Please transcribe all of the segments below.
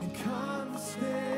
and constant. You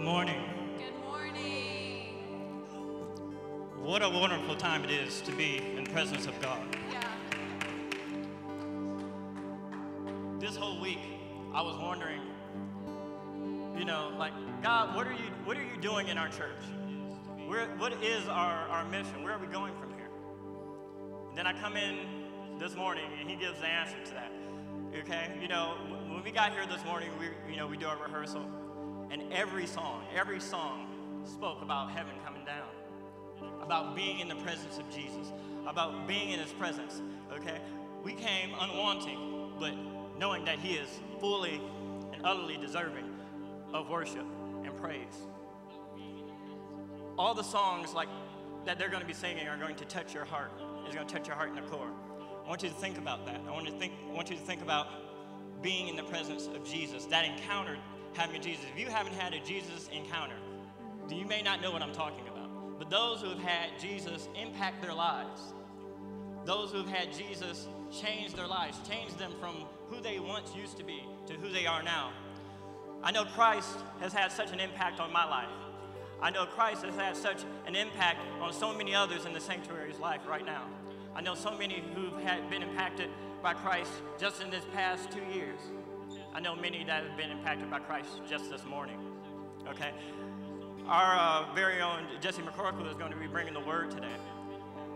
Good morning. Good morning. What a wonderful time it is to be in the presence of God. Yeah. This whole week, I was wondering, you know, like, God, what are you, what are you doing in our church? Where, what is our, our mission? Where are we going from here? And then I come in this morning, and He gives the answer to that. Okay, you know, when we got here this morning, we, you know, we do our rehearsal, and every song, every song spoke about heaven coming down. about being in the presence of Jesus, about being in his presence, okay? We came unwanting, but knowing that he is fully and utterly deserving of worship and praise. All the songs like that they're going to be singing are going to touch your heart. It's going to touch your heart in the core. I want you to think about that. I want to think I want you to think about being in the presence of Jesus, that encounter having Jesus. If you haven't had a Jesus encounter, you may not know what I'm talking about. But those who have had Jesus impact their lives, those who have had Jesus change their lives, change them from who they once used to be to who they are now. I know Christ has had such an impact on my life. I know Christ has had such an impact on so many others in the sanctuary's life right now. I know so many who've had been impacted by Christ just in this past two years. I know many that have been impacted by Christ just this morning. Okay? Our uh, very own Jesse McCorkle is going to be bringing the word today.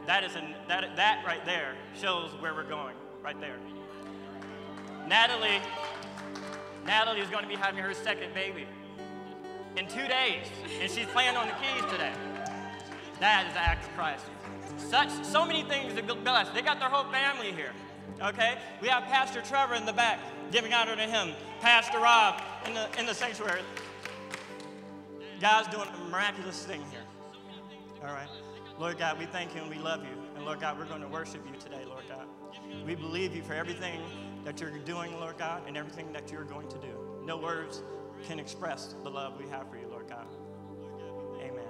That is an, that, that right there shows where we're going, right there. Natalie, Natalie is going to be having her second baby in two days, and she's playing on the keys today. That is the act of Christ. Such, so many things to be blessed. They got their whole family here. Okay? We have Pastor Trevor in the back giving honor to him. Pastor Rob in the in the sanctuary. God's doing a miraculous thing here. All right. Lord God, we thank you and we love you. And Lord God, we're going to worship you today, Lord God. We believe you for everything that you're doing, Lord God, and everything that you're going to do. No words can express the love we have for you, Lord God. Amen.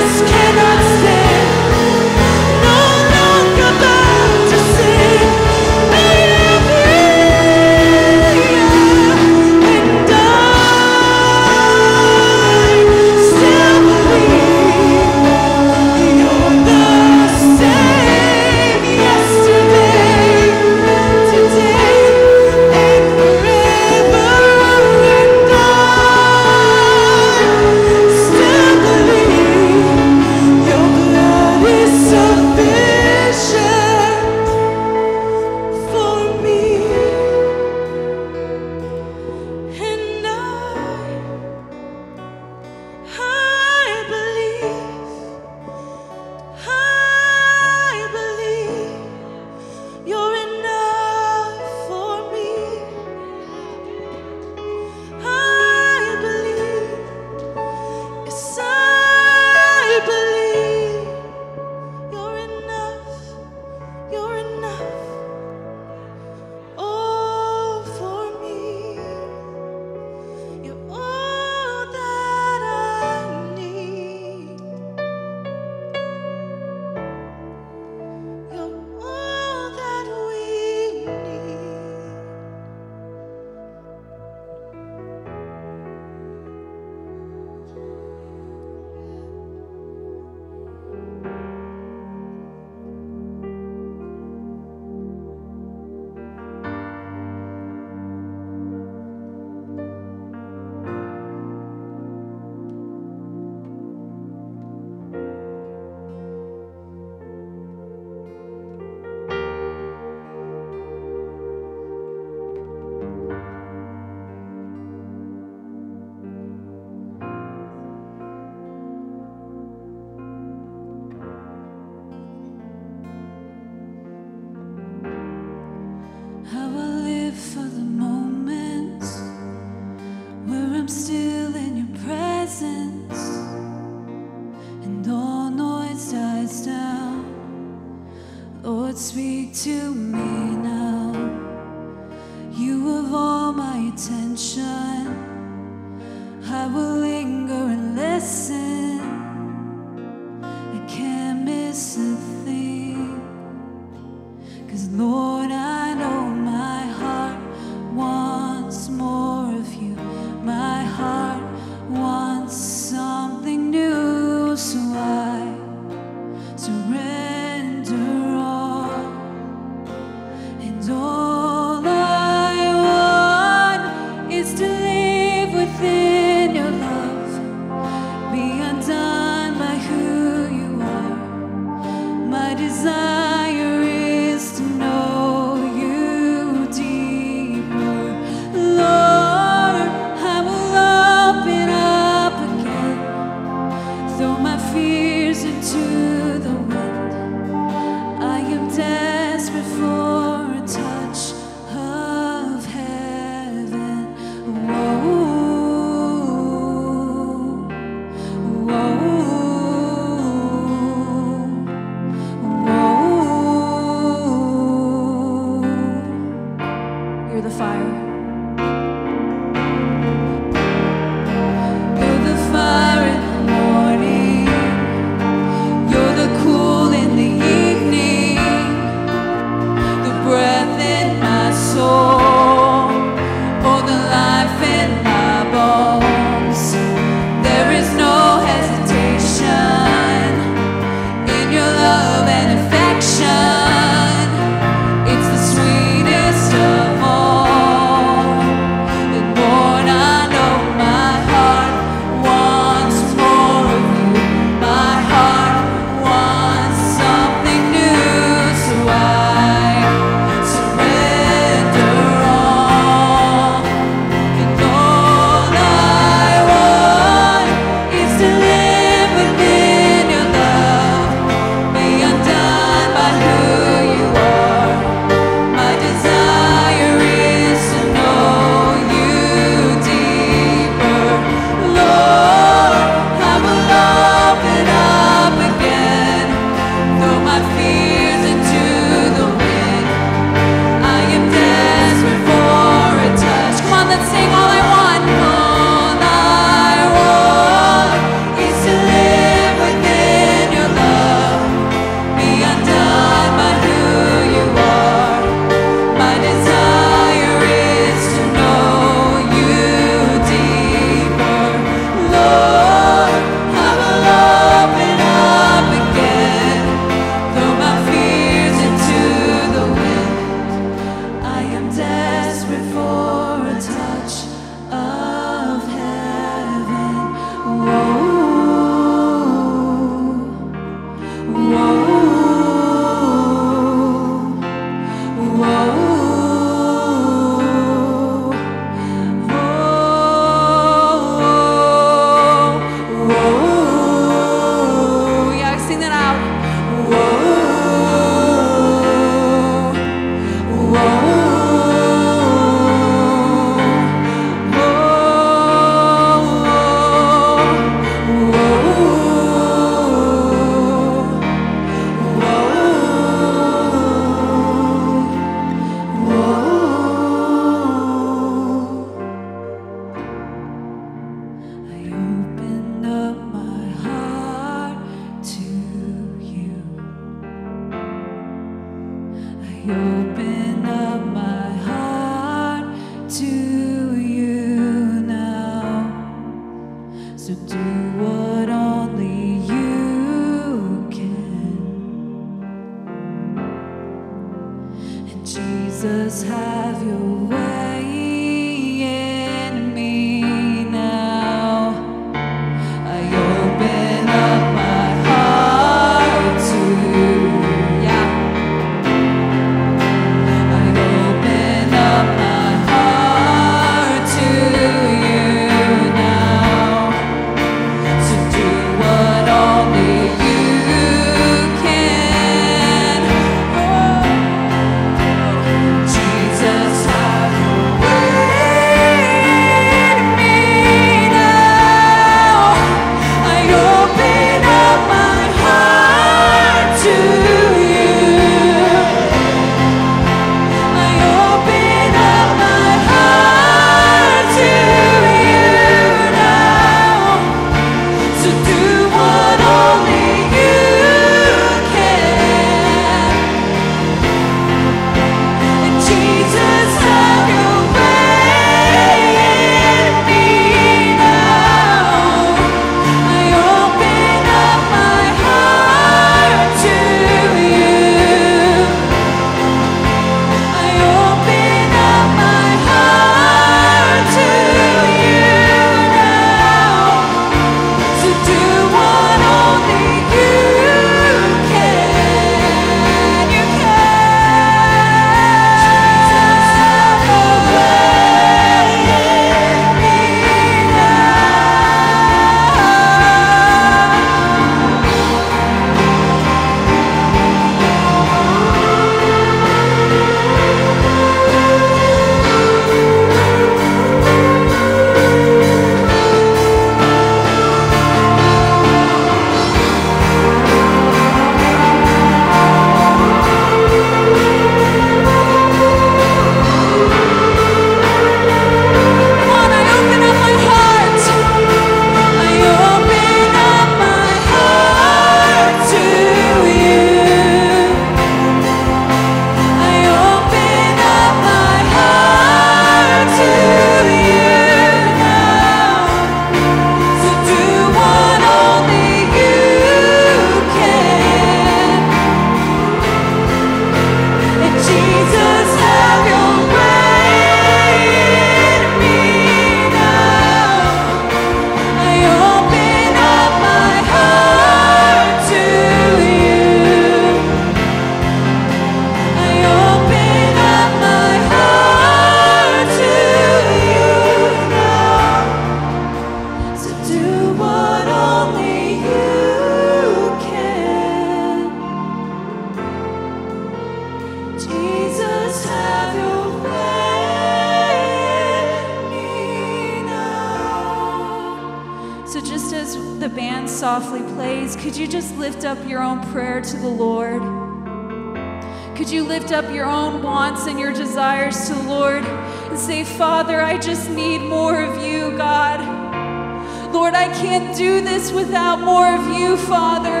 This without more of you, Father.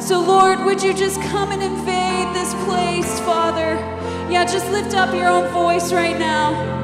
So, Lord, would you just come and invade this place, Father? Yeah, just lift up your own voice right now.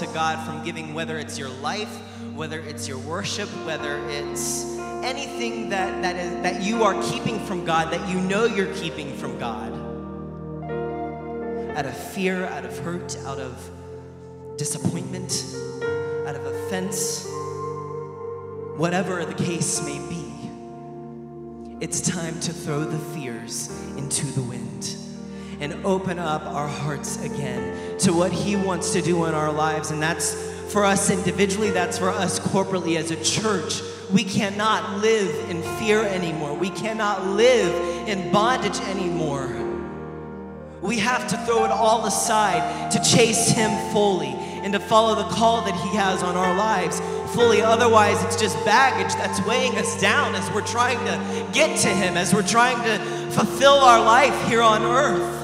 To God, from giving whether it's your life, whether it's your worship, whether it's anything that, that, is, that you are keeping from God, that you know you're keeping from God? Out of fear, out of hurt, out of disappointment, out of offense, whatever the case may be, it's time to throw the fears into the wind and open up our hearts again to what He wants to do in our lives. And that's for us individually, that's for us corporately as a church. We cannot live in fear anymore, we cannot live in bondage anymore. We have to throw it all aside to chase Him fully and to follow the call that He has on our lives fully. Otherwise, it's just baggage that's weighing us down as we're trying to get to Him, as we're trying to fulfill our life here on earth.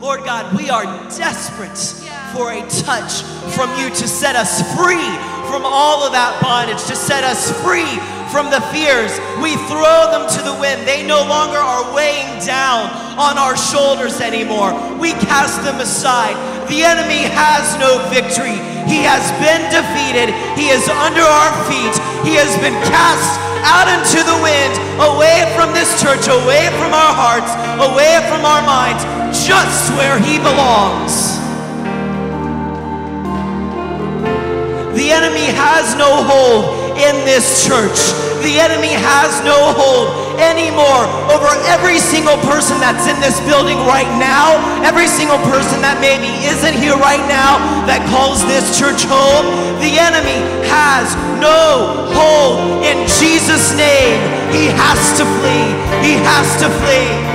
Lord God, we are desperate for a touch from you to set us free from all of that bondage, to set us free from the fears. We throw them to the wind. They no longer are weighing down on our shoulders anymore. We cast them aside. The enemy has no victory. He has been defeated. He is under our feet. He has been cast out into the wind, away from this church, away from our hearts, away from our minds, just where he belongs. The enemy has no hold in this church. The enemy has no hold anymore over every single person that's in this building right now, every single person that maybe isn't here right now that calls this church home. The enemy has no hold in Jesus' name. He has to flee. He has to flee.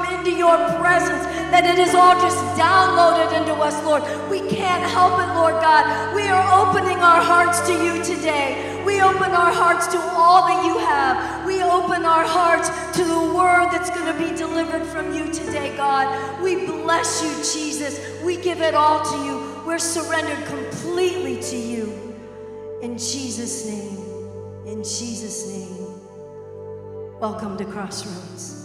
Come into your presence, that it is all just downloaded into us, Lord. We can't help it, Lord God. We are opening our hearts to you today. We open our hearts to all that you have. We open our hearts to the word that's going to be delivered from you today, God. We bless you, Jesus. We give it all to you. We're surrendered completely to you. In Jesus' name. In Jesus' name. Welcome to Crossroads.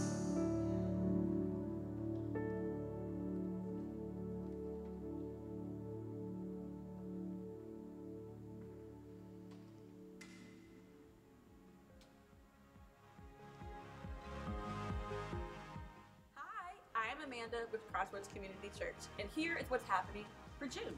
Community Church, and here is what's happening for June.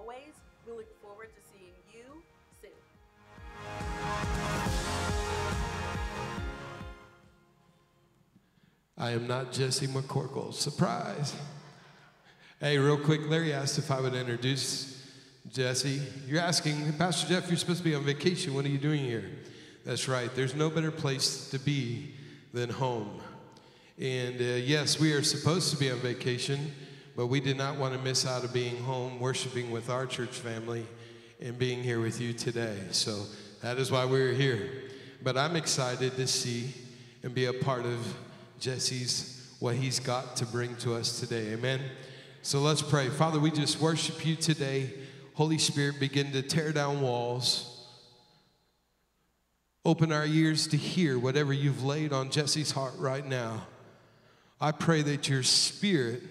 Always, we look forward to seeing you soon. I am not Jesse McCorkle. Surprise. Hey, real quick, Larry asked if I would introduce Jesse. You're asking, Pastor Jeff, you're supposed to be on vacation. What are you doing here? That's right. There's no better place to be than home. And uh, yes, we are supposed to be on vacation, but we did not want to miss out of being home, worshiping with our church family, and being here with you today. So that is why we're here. But I'm excited to see and be a part of Jesse's, what he's got to bring to us today. Amen. So let's pray. Father, we just worship you today. Holy Spirit, begin to tear down walls. Open our ears to hear whatever you've laid on Jesse's heart right now. I pray that your spirit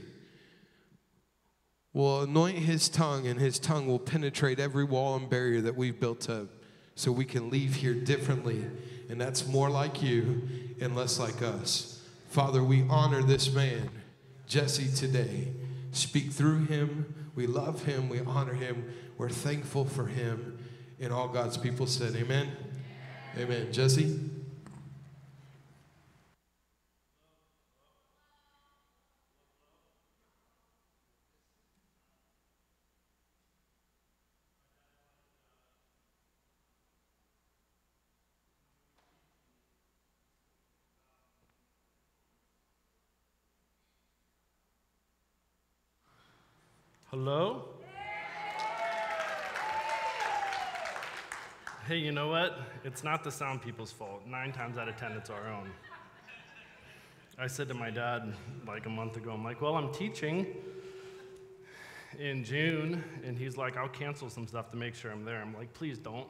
will anoint his tongue and his tongue will penetrate every wall and barrier that we've built up so we can leave here differently. And that's more like you and less like us. Father, we honor this man, Jesse, today. Speak through him. We love him. We honor him. We're thankful for him. And all God's people said, Amen. Amen. Jesse? Hello? Hey, you know what? It's not the sound people's fault. Nine times out of ten, it's our own. I said to my dad like a month ago, I'm like, well, I'm teaching in June, and he's like, I'll cancel some stuff to make sure I'm there. I'm like, please don't.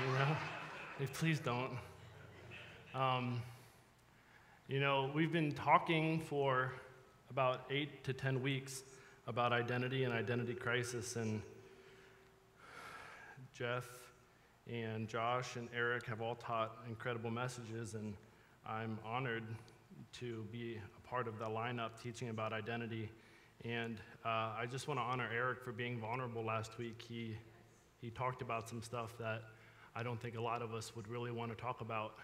You know? Please don't. Um, you know, we've been talking for about eight to 10 weeks about identity and identity crisis, and Jeff and Josh and Eric have all taught incredible messages, and I'm honored to be a part of the lineup teaching about identity. And uh, I just want to honor Eric for being vulnerable last week. He, he talked about some stuff that I don't think a lot of us would really want to talk about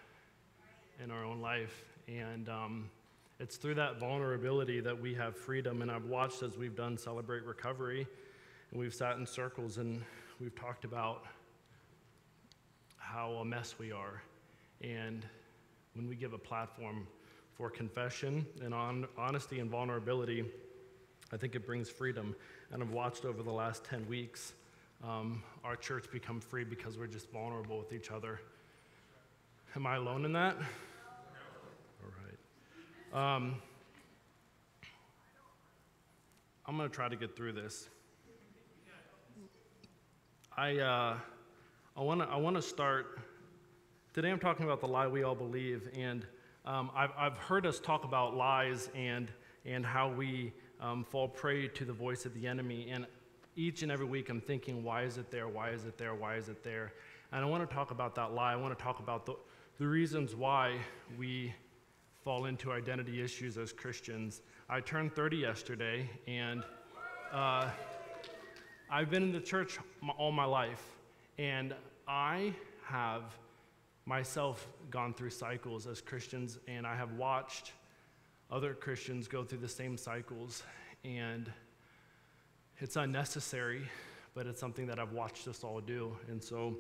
in our own life. And um, it's through that vulnerability that we have freedom. And I've watched as we've done Celebrate Recovery, and we've sat in circles and we've talked about how a mess we are. And when we give a platform for confession and on, honesty and vulnerability, I think it brings freedom. And I've watched over the last 10 weeks um, our church become free because we're just vulnerable with each other. Am I alone in that? Um, I'm going to try to get through this. I, uh, I want to I wanna start. Today I'm talking about the lie we all believe. And um, I've, I've heard us talk about lies and, and how we um, fall prey to the voice of the enemy. And each and every week I'm thinking, why is it there? Why is it there? Why is it there? And I want to talk about that lie. I want to talk about the, the reasons why we fall into identity issues as Christians. I turned 30 yesterday, and uh, I've been in the church all my life, and I have myself gone through cycles as Christians, and I have watched other Christians go through the same cycles, and it's unnecessary, but it's something that I've watched us all do. And so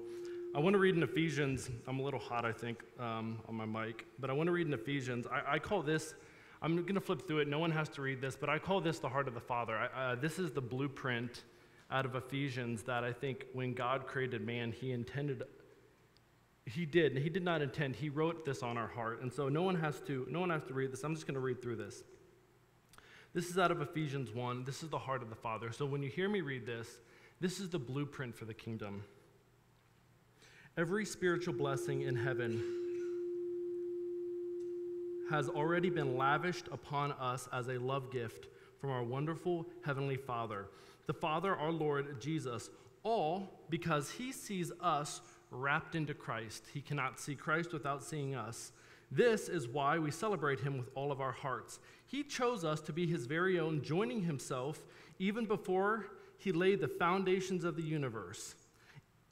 I want to read in Ephesians. I'm a little hot, I think, um, on my mic, but I want to read in Ephesians. I, I call this, I'm going to flip through it. No one has to read this, but I call this the heart of the Father. I, uh, this is the blueprint out of Ephesians that I think when God created man, he intended he did and he did not intend he wrote this on our heart and so no one has to no one has to read this i'm just going to read through this this is out of ephesians 1 this is the heart of the father so when you hear me read this this is the blueprint for the kingdom every spiritual blessing in heaven has already been lavished upon us as a love gift from our wonderful heavenly father the father our lord jesus all because he sees us wrapped into Christ. He cannot see Christ without seeing us. This is why we celebrate him with all of our hearts. He chose us to be his very own, joining himself even before he laid the foundations of the universe.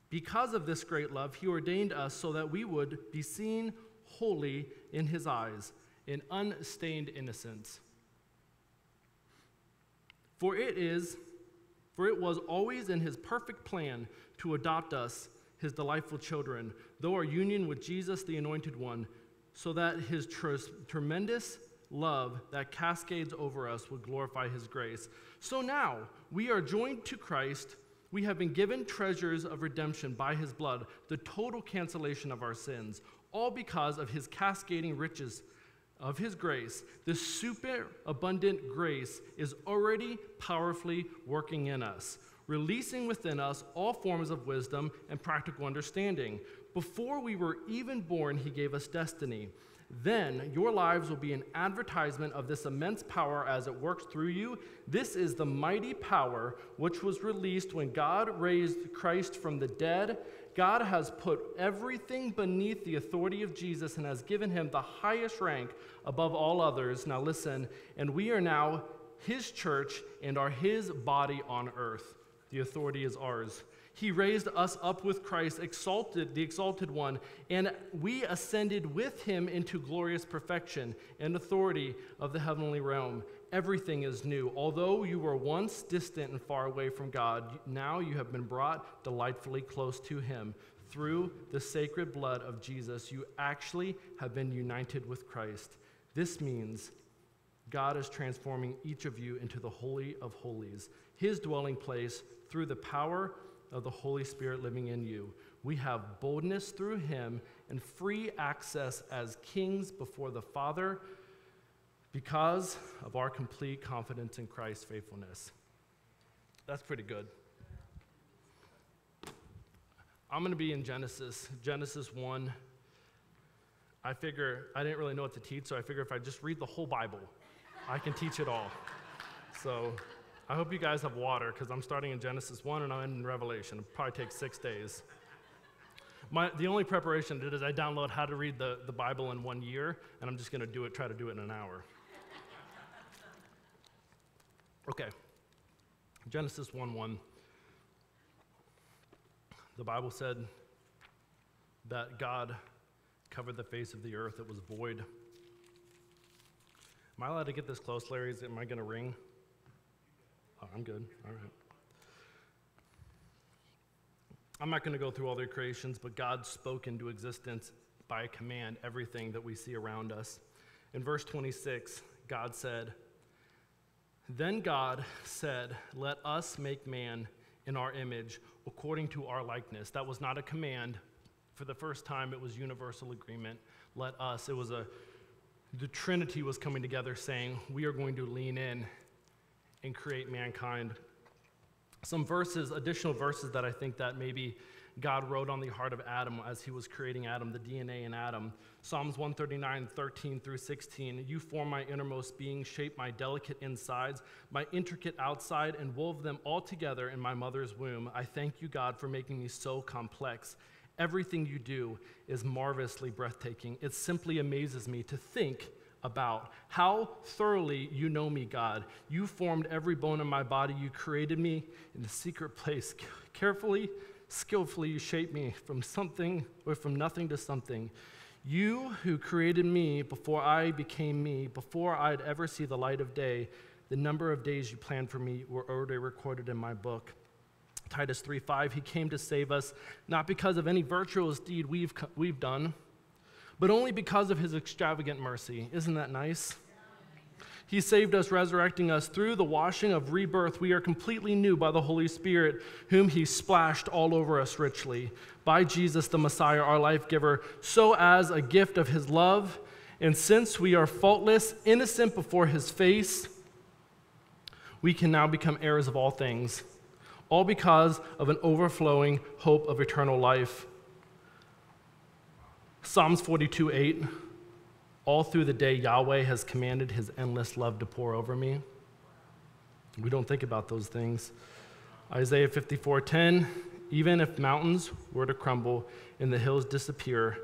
Because of this great love, he ordained us so that we would be seen holy in his eyes, in unstained innocence. For it is, for it was always in his perfect plan to adopt us his delightful children, though our union with Jesus, the Anointed One, so that his tr- tremendous love that cascades over us would glorify his grace. So now we are joined to Christ. We have been given treasures of redemption by his blood, the total cancellation of our sins, all because of his cascading riches of his grace. This super abundant grace is already powerfully working in us. releasing within us all forms of wisdom and practical understanding. Before we were even born, He gave us destiny. Then your lives will be an advertisement of this immense power as it works through you. This is the mighty power which was released when God raised Christ from the dead. God has put everything beneath the authority of Jesus and has given him the highest rank above all others. Now listen, and we are now his church and are his body on earth. The authority is ours. He raised us up with Christ, exalted the exalted one, and we ascended with him into glorious perfection and authority of the heavenly realm. Everything is new. Although you were once distant and far away from God, now you have been brought delightfully close to him. Through the sacred blood of Jesus, you actually have been united with Christ. This means God is transforming each of you into the Holy of Holies, his dwelling place through the power of the Holy Spirit living in you. We have boldness through him and free access as kings before the Father because of our complete confidence in Christ's faithfulness. That's pretty good. I'm going to be in Genesis, Genesis 1. I figure I didn't really know what to teach, so I figure if I just read the whole Bible, I can teach it all. So I hope you guys have water because I'm starting in Genesis 1 and I'm in Revelation. It'll probably take six days. My, the only preparation I did is I download how to read the, the Bible in one year, and I'm just going to do it, try to do it in an hour. Okay. Genesis 1 1. The Bible said that God covered the face of the earth, it was void. Am I allowed to get this close, Larry? Am I going to ring? Oh, I'm good. All right. I'm not going to go through all their creations, but God spoke into existence by command everything that we see around us. In verse 26, God said, Then God said, Let us make man in our image, according to our likeness. That was not a command. For the first time, it was universal agreement. Let us. It was a, the Trinity was coming together saying, We are going to lean in and create mankind. Some verses, additional verses that I think that maybe God wrote on the heart of Adam as he was creating Adam, the DNA in Adam. Psalms 139, 13 through 16. You form my innermost being, shape my delicate insides, my intricate outside, and wove them all together in my mother's womb. I thank you, God, for making me so complex. Everything you do is marvelously breathtaking. It simply amazes me to think about how thoroughly you know me, God. You formed every bone in my body. You created me in the secret place. Carefully, skillfully, you shaped me from something or from nothing to something. You who created me before I became me, before I'd ever see the light of day, the number of days you planned for me were already recorded in my book. Titus 3:5 He came to save us not because of any virtuous deed we've, we've done, but only because of his extravagant mercy. Isn't that nice? He saved us, resurrecting us through the washing of rebirth. We are completely new by the Holy Spirit, whom He splashed all over us richly. By Jesus, the Messiah, our life giver, so as a gift of His love. And since we are faultless, innocent before His face, we can now become heirs of all things, all because of an overflowing hope of eternal life. Psalms 42 8. All through the day, Yahweh has commanded his endless love to pour over me. We don't think about those things. Isaiah 54 10. Even if mountains were to crumble and the hills disappear,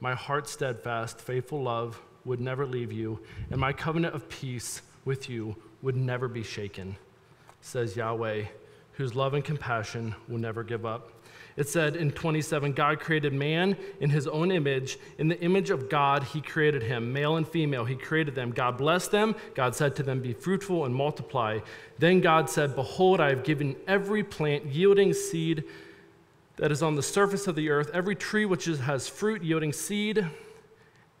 my heart's steadfast, faithful love would never leave you, and my covenant of peace with you would never be shaken, says Yahweh, whose love and compassion will never give up. It said in 27 God created man in his own image. In the image of God, he created him. Male and female, he created them. God blessed them. God said to them, Be fruitful and multiply. Then God said, Behold, I have given every plant yielding seed that is on the surface of the earth, every tree which has fruit yielding seed.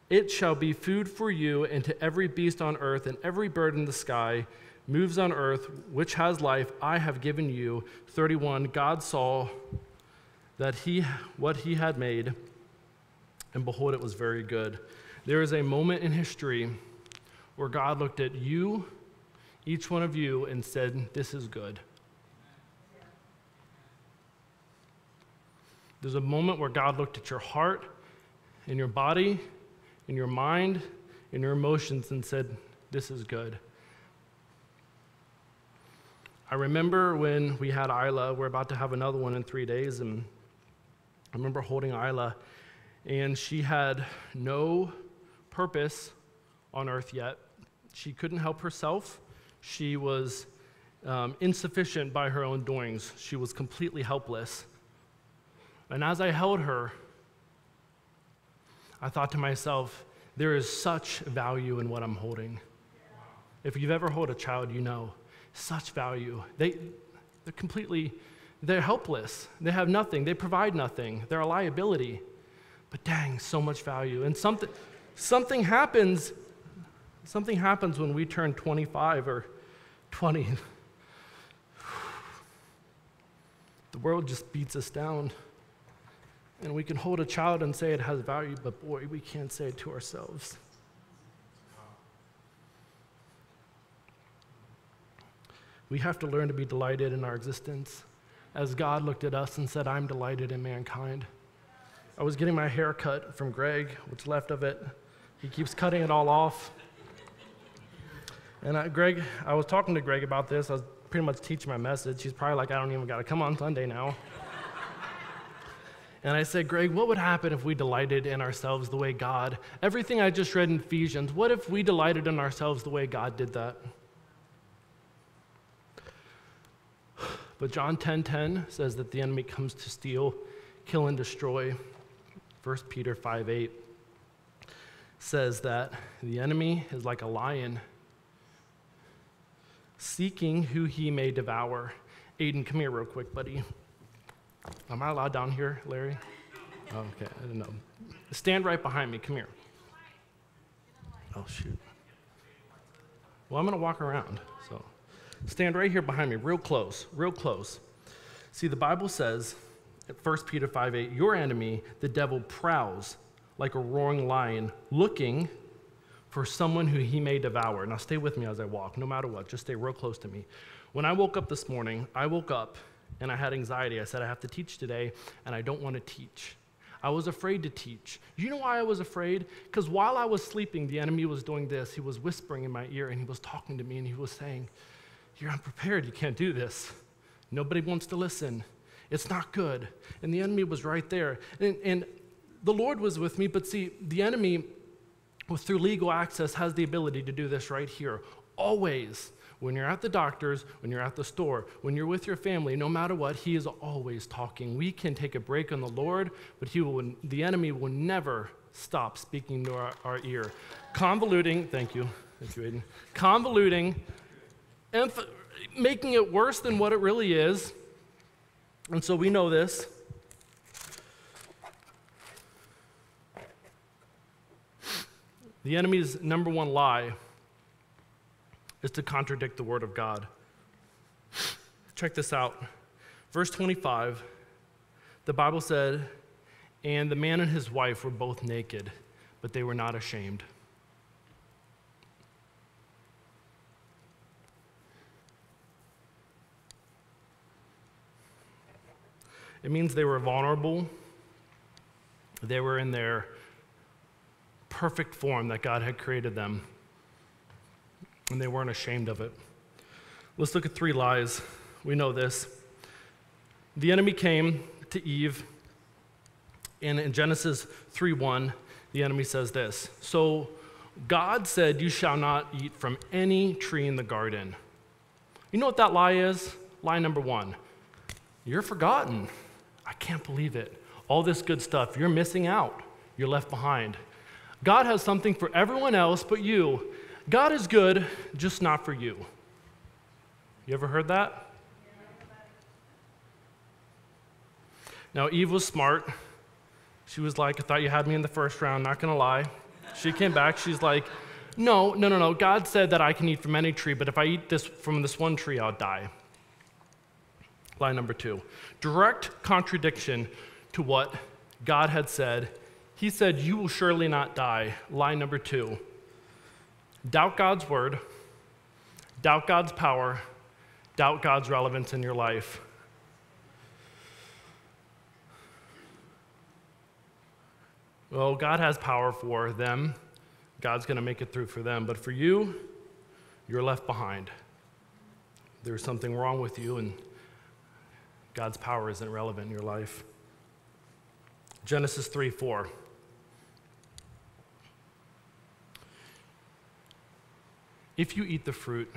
It shall be food for you, and to every beast on earth and every bird in the sky moves on earth, which has life, I have given you. 31. God saw that he what he had made and behold it was very good there is a moment in history where god looked at you each one of you and said this is good There's a moment where God looked at your heart, in your body, in your mind, in your emotions, and said, This is good. I remember when we had Isla, we're about to have another one in three days, and I remember holding Isla, and she had no purpose on earth yet. She couldn't help herself. She was um, insufficient by her own doings. She was completely helpless. And as I held her, I thought to myself, there is such value in what I'm holding. If you've ever held a child, you know such value. They, they're completely, they're helpless. They have nothing. They provide nothing. They're a liability. But dang, so much value. And something, something happens, something happens when we turn 25 or 20. The world just beats us down. And we can hold a child and say it has value, but boy, we can't say it to ourselves. We have to learn to be delighted in our existence. As God looked at us and said, I'm delighted in mankind. I was getting my hair cut from Greg, what's left of it. He keeps cutting it all off. And I, Greg, I was talking to Greg about this. I was pretty much teaching my message. He's probably like, I don't even got to come on Sunday now. and I said, Greg, what would happen if we delighted in ourselves the way God? Everything I just read in Ephesians, what if we delighted in ourselves the way God did that? But John 10:10 10, 10 says that the enemy comes to steal, kill, and destroy. 1 Peter 5:8 says that the enemy is like a lion seeking who he may devour. Aiden, come here real quick, buddy. Am I allowed down here, Larry? Oh, okay, I don't know. Stand right behind me. Come here. Oh, shoot. Well, I'm going to walk around. Stand right here behind me, real close, real close. See, the Bible says, at 1 Peter 5 8, your enemy, the devil, prowls like a roaring lion, looking for someone who he may devour. Now, stay with me as I walk, no matter what, just stay real close to me. When I woke up this morning, I woke up and I had anxiety. I said, I have to teach today, and I don't want to teach. I was afraid to teach. You know why I was afraid? Because while I was sleeping, the enemy was doing this. He was whispering in my ear and he was talking to me and he was saying, You're unprepared. You can't do this. Nobody wants to listen. It's not good. And the enemy was right there. And, and the Lord was with me, but see, the enemy, through legal access, has the ability to do this right here. Always. When you're at the doctor's, when you're at the store, when you're with your family, no matter what, he is always talking. We can take a break on the Lord, but he will, the enemy will never stop speaking to our, our ear. Convoluting, thank you, thank you, Aiden. Convoluting, emph- making it worse than what it really is. And so we know this. The enemy's number one lie is to contradict the Word of God. Check this out. Verse 25, the Bible said, And the man and his wife were both naked, but they were not ashamed. It means they were vulnerable. They were in their perfect form that God had created them and they weren't ashamed of it. Let's look at three lies. We know this. The enemy came to Eve, and in Genesis 3:1, the enemy says this. So God said, You shall not eat from any tree in the garden. You know what that lie is? Lie number one. You're forgotten. I can't believe it. All this good stuff, you're missing out. You're left behind. God has something for everyone else but you. God is good, just not for you. You ever heard that? Now, Eve was smart. She was like, I thought you had me in the first round, not gonna lie. She came back, she's like, No, no, no, no. God said that I can eat from any tree, but if I eat this from this one tree, I'll die. Line number two direct contradiction to what God had said. He said, You will surely not die. Line number two doubt God's word, doubt God's power, doubt God's relevance in your life. Well, God has power for them. God's going to make it through for them. But for you, you're left behind. There's something wrong with you, and God's power isn't relevant in your life. Genesis 3 4. If you eat the fruit,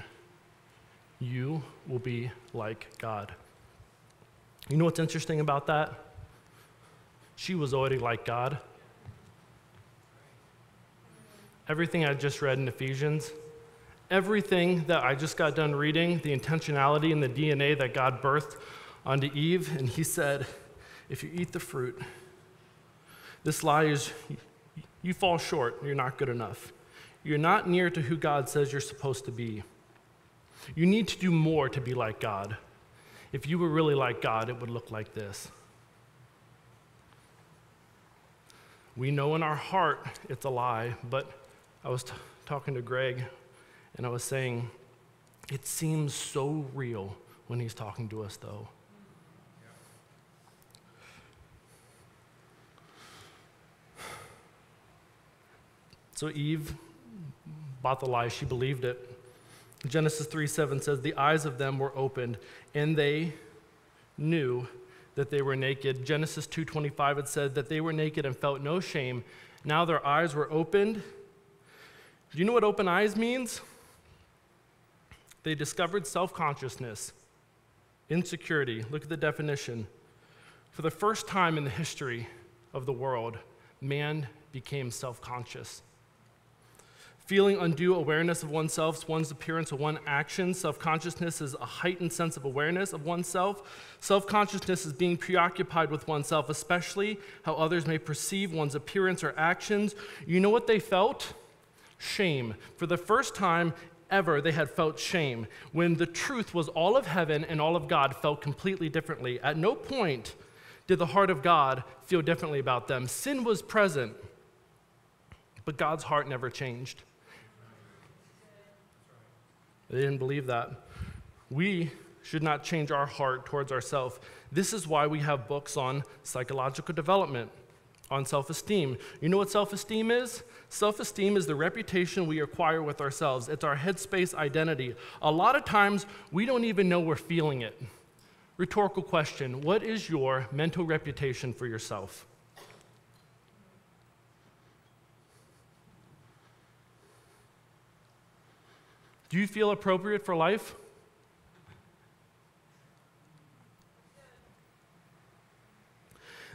you will be like God. You know what's interesting about that? She was already like God. Everything I just read in Ephesians, everything that I just got done reading, the intentionality and the DNA that God birthed onto Eve, and He said, if you eat the fruit, this lie is you fall short, you're not good enough. You're not near to who God says you're supposed to be. You need to do more to be like God. If you were really like God, it would look like this. We know in our heart it's a lie, but I was t- talking to Greg and I was saying, it seems so real when he's talking to us, though. So Eve bought the lie, she believed it. Genesis 3 7 says, The eyes of them were opened, and they knew that they were naked. Genesis 2:25 it said that they were naked and felt no shame. Now their eyes were opened. Do you know what open eyes means? They discovered self-consciousness, insecurity. Look at the definition. For the first time in the history of the world, man became self-conscious. Feeling undue awareness of oneself, one's appearance, or one action. Self consciousness is a heightened sense of awareness of oneself. Self consciousness is being preoccupied with oneself, especially how others may perceive one's appearance or actions. You know what they felt? Shame. For the first time ever, they had felt shame when the truth was all of heaven and all of God felt completely differently. At no point did the heart of God feel differently about them. Sin was present, but God's heart never changed. They didn't believe that. We should not change our heart towards ourselves. This is why we have books on psychological development, on self esteem. You know what self esteem is? Self esteem is the reputation we acquire with ourselves, it's our headspace identity. A lot of times, we don't even know we're feeling it. Rhetorical question What is your mental reputation for yourself? Do you feel appropriate for life?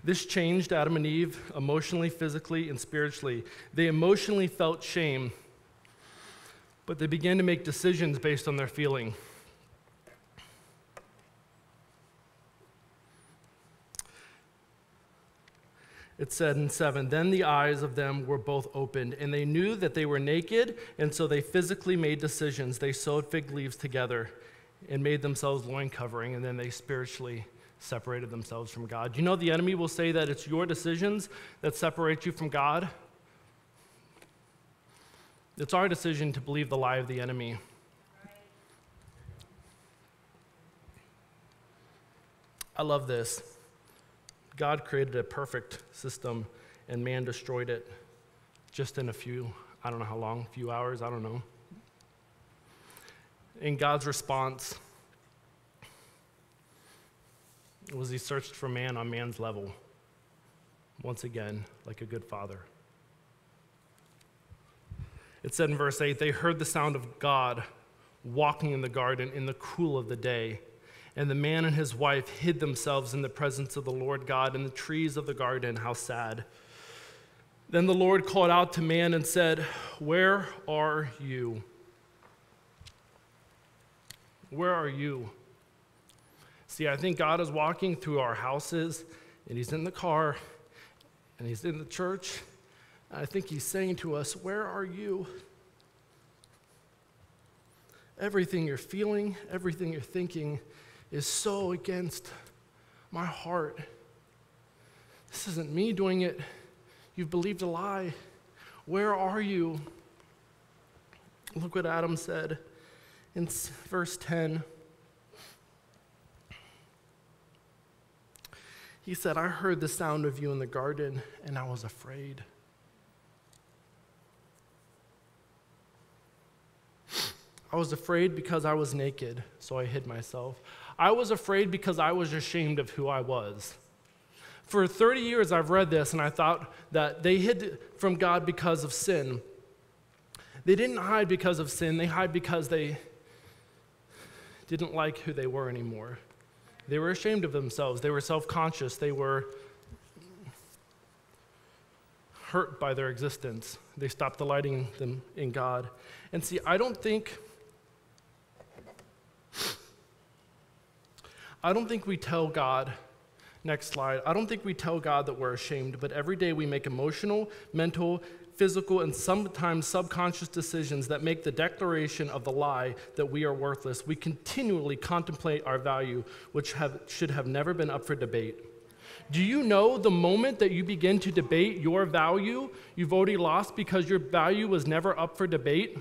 This changed Adam and Eve emotionally, physically, and spiritually. They emotionally felt shame, but they began to make decisions based on their feeling. It said in 7 Then the eyes of them were both opened, and they knew that they were naked, and so they physically made decisions. They sewed fig leaves together and made themselves loin covering, and then they spiritually separated themselves from God. You know, the enemy will say that it's your decisions that separate you from God. It's our decision to believe the lie of the enemy. I love this. God created a perfect system and man destroyed it just in a few, I don't know how long, a few hours, I don't know. In God's response was he searched for man on man's level. Once again, like a good father. It said in verse 8, they heard the sound of God walking in the garden in the cool of the day. And the man and his wife hid themselves in the presence of the Lord God in the trees of the garden. How sad. Then the Lord called out to man and said, Where are you? Where are you? See, I think God is walking through our houses, and He's in the car, and He's in the church. And I think He's saying to us, Where are you? Everything you're feeling, everything you're thinking is so against my heart. This isn't me doing it. You've believed a lie. Where are you? Look what Adam said in verse 10. He said, I heard the sound of you in the garden and I was afraid. I was afraid because I was naked, so I hid myself. I was afraid because I was ashamed of who I was. For 30 years, I've read this and I thought that they hid from God because of sin. They didn't hide because of sin, they hide because they didn't like who they were anymore. They were ashamed of themselves, they were self conscious, they were hurt by their existence. They stopped delighting them in God. And see, I don't think I don't think we tell God, next slide, I don't think we tell God that we're ashamed, but every day we make emotional, mental, physical, and sometimes subconscious decisions that make the declaration of the lie that we are worthless. We continually contemplate our value, which have, should have never been up for debate. Do you know the moment that you begin to debate your value, you've already lost because your value was never up for debate?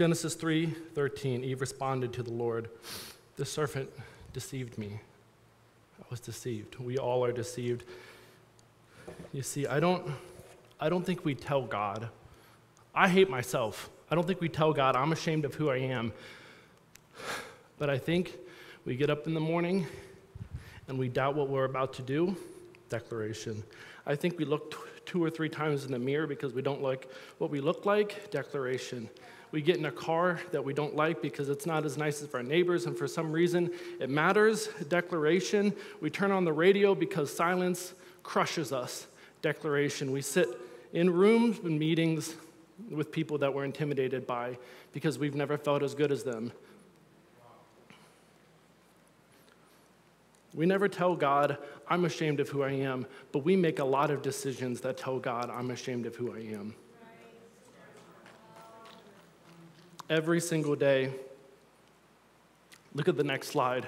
Genesis 3:13 Eve responded to the Lord, "The serpent deceived me. I was deceived. We all are deceived." You see, I don't I don't think we tell God. I hate myself. I don't think we tell God I'm ashamed of who I am. But I think we get up in the morning and we doubt what we're about to do. Declaration. I think we look t- two or three times in the mirror because we don't like what we look like. Declaration. We get in a car that we don't like because it's not as nice as our neighbors, and for some reason it matters. Declaration. We turn on the radio because silence crushes us. Declaration. We sit in rooms and meetings with people that we're intimidated by because we've never felt as good as them. We never tell God, I'm ashamed of who I am, but we make a lot of decisions that tell God, I'm ashamed of who I am. Every single day. Look at the next slide.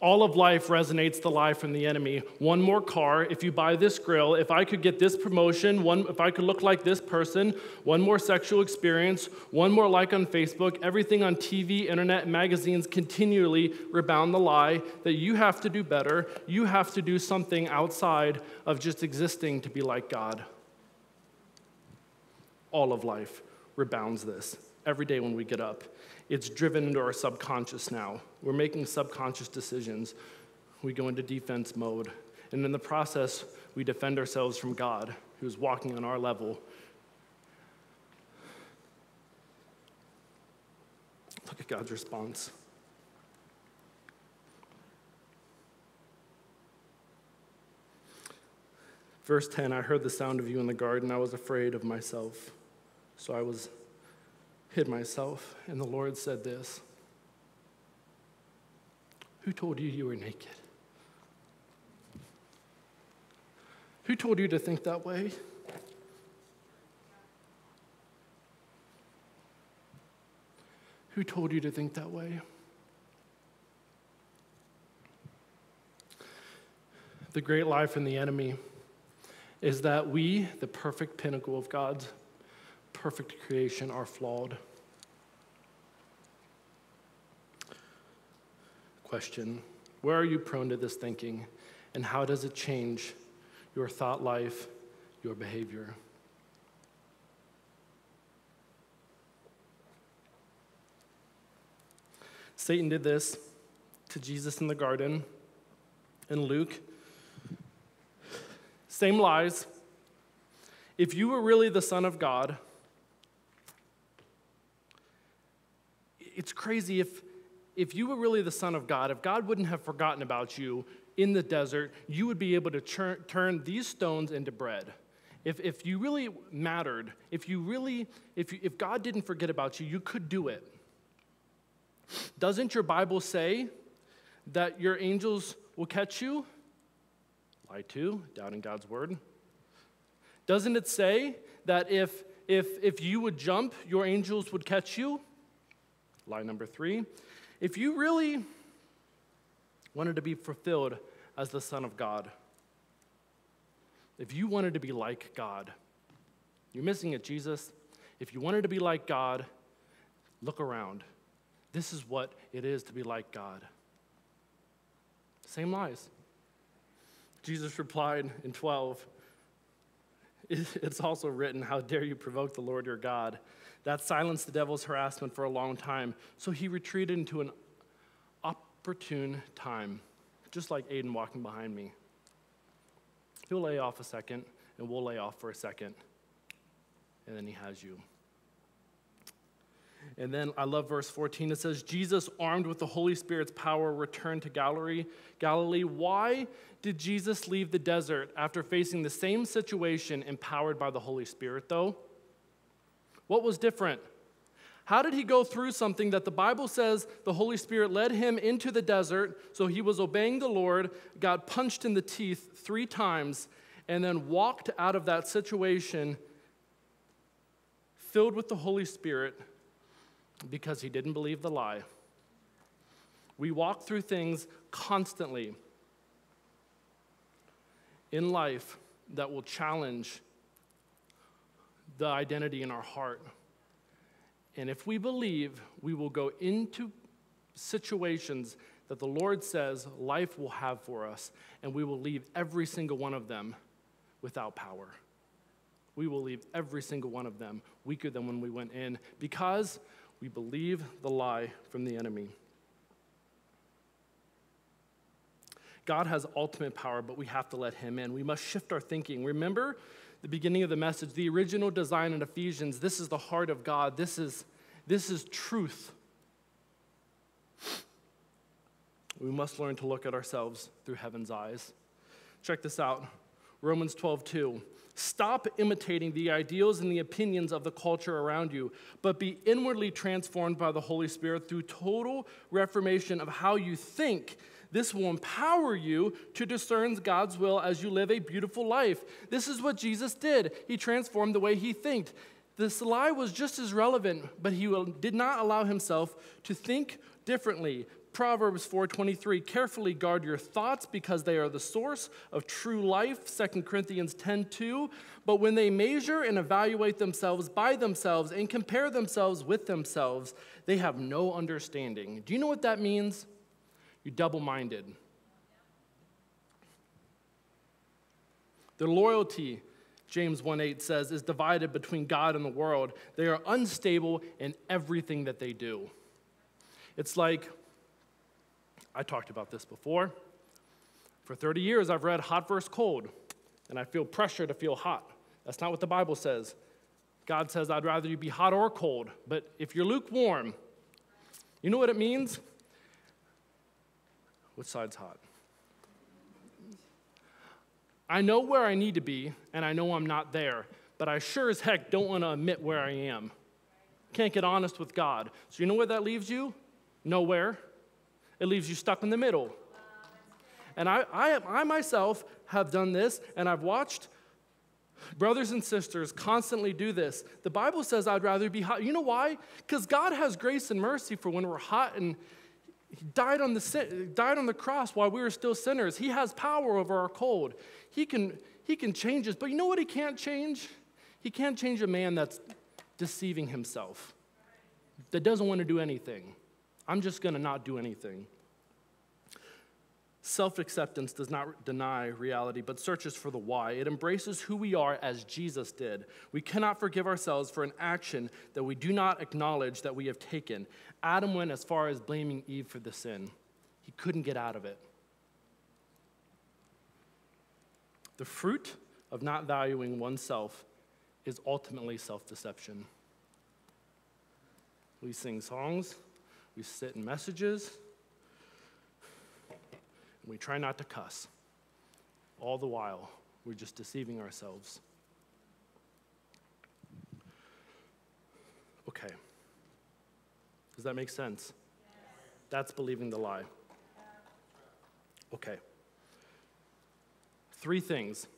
All of life resonates the lie from the enemy. One more car, if you buy this grill, if I could get this promotion, one, if I could look like this person, one more sexual experience, one more like on Facebook, everything on TV, internet, magazines continually rebound the lie that you have to do better. You have to do something outside of just existing to be like God. All of life rebounds this every day when we get up. It's driven into our subconscious now. We're making subconscious decisions. We go into defense mode. And in the process, we defend ourselves from God, who's walking on our level. Look at God's response. Verse 10 I heard the sound of you in the garden. I was afraid of myself. So I was hid myself, and the Lord said this Who told you you were naked? Who told you to think that way? Who told you to think that way? The great lie from the enemy is that we, the perfect pinnacle of God's perfect creation, are flawed. Question Where are you prone to this thinking, and how does it change your thought life, your behavior? Satan did this to Jesus in the garden in Luke. Same lies. If you were really the Son of God, it's crazy if, if you were really the Son of God, if God wouldn't have forgotten about you in the desert, you would be able to churn, turn these stones into bread. If, if you really mattered, if you really, if, you, if God didn't forget about you, you could do it. Doesn't your Bible say that your angels will catch you? Lie to, doubting God's word. Doesn't it say that if, if, if you would jump, your angels would catch you? Lie number three. If you really wanted to be fulfilled as the Son of God, if you wanted to be like God, you're missing it, Jesus. If you wanted to be like God, look around. This is what it is to be like God. Same lies. Jesus replied in 12, It's also written, How dare you provoke the Lord your God? That silenced the devil's harassment for a long time. So he retreated into an opportune time, just like Aiden walking behind me. He'll lay off a second, and we'll lay off for a second, and then he has you. And then I love verse 14. It says, Jesus, armed with the Holy Spirit's power, returned to Galilee. Galilee. Why did Jesus leave the desert after facing the same situation empowered by the Holy Spirit, though? What was different? How did he go through something that the Bible says the Holy Spirit led him into the desert, so he was obeying the Lord, got punched in the teeth three times, and then walked out of that situation filled with the Holy Spirit because he didn't believe the lie? We walk through things constantly in life that will challenge the identity in our heart. And if we believe, we will go into situations that the Lord says life will have for us, and we will leave every single one of them without power. We will leave every single one of them weaker than when we went in because we believe the lie from the enemy. God has ultimate power, but we have to let Him in. We must shift our thinking. Remember the beginning of the message, the original design in Ephesians. This is the heart of God. This is, this is truth. We must learn to look at ourselves through heaven's eyes. Check this out Romans 12, 2. Stop imitating the ideals and the opinions of the culture around you, but be inwardly transformed by the Holy Spirit through total reformation of how you think. This will empower you to discern God's will as you live a beautiful life. This is what Jesus did. He transformed the way he thinked. This lie was just as relevant, but he did not allow himself to think differently. Proverbs 4:23 Carefully guard your thoughts because they are the source of true life. 2 Corinthians 10:2 But when they measure and evaluate themselves by themselves and compare themselves with themselves, they have no understanding. Do you know what that means? You're double-minded. Their loyalty, James 1:8 says, is divided between God and the world. They are unstable in everything that they do. It's like I talked about this before. For 30 years, I've read hot versus cold, and I feel pressure to feel hot. That's not what the Bible says. God says, I'd rather you be hot or cold, but if you're lukewarm, you know what it means? Which side's hot? I know where I need to be, and I know I'm not there, but I sure as heck don't want to admit where I am. Can't get honest with God. So, you know where that leaves you? Nowhere. It leaves you stuck in the middle. And I, I, I myself have done this, and I've watched brothers and sisters constantly do this. The Bible says I'd rather be hot. You know why? Because God has grace and mercy for when we're hot and he died on, the, died on the cross while we were still sinners. He has power over our cold. He can, he can change us. But you know what he can't change? He can't change a man that's deceiving himself, that doesn't want to do anything. I'm just going to not do anything. Self acceptance does not deny reality, but searches for the why. It embraces who we are as Jesus did. We cannot forgive ourselves for an action that we do not acknowledge that we have taken. Adam went as far as blaming Eve for the sin, he couldn't get out of it. The fruit of not valuing oneself is ultimately self deception. We sing songs, we sit in messages, and we try not to cuss. All the while, we're just deceiving ourselves. Okay. Does that make sense? That's believing the lie. Okay. Three things.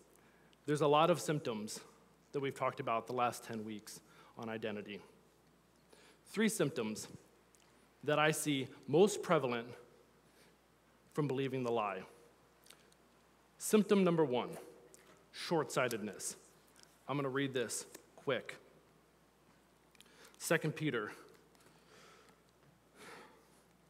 There's a lot of symptoms that we've talked about the last 10 weeks on identity. Three symptoms that I see most prevalent from believing the lie. Symptom number one short sightedness. I'm going to read this quick. 2 Peter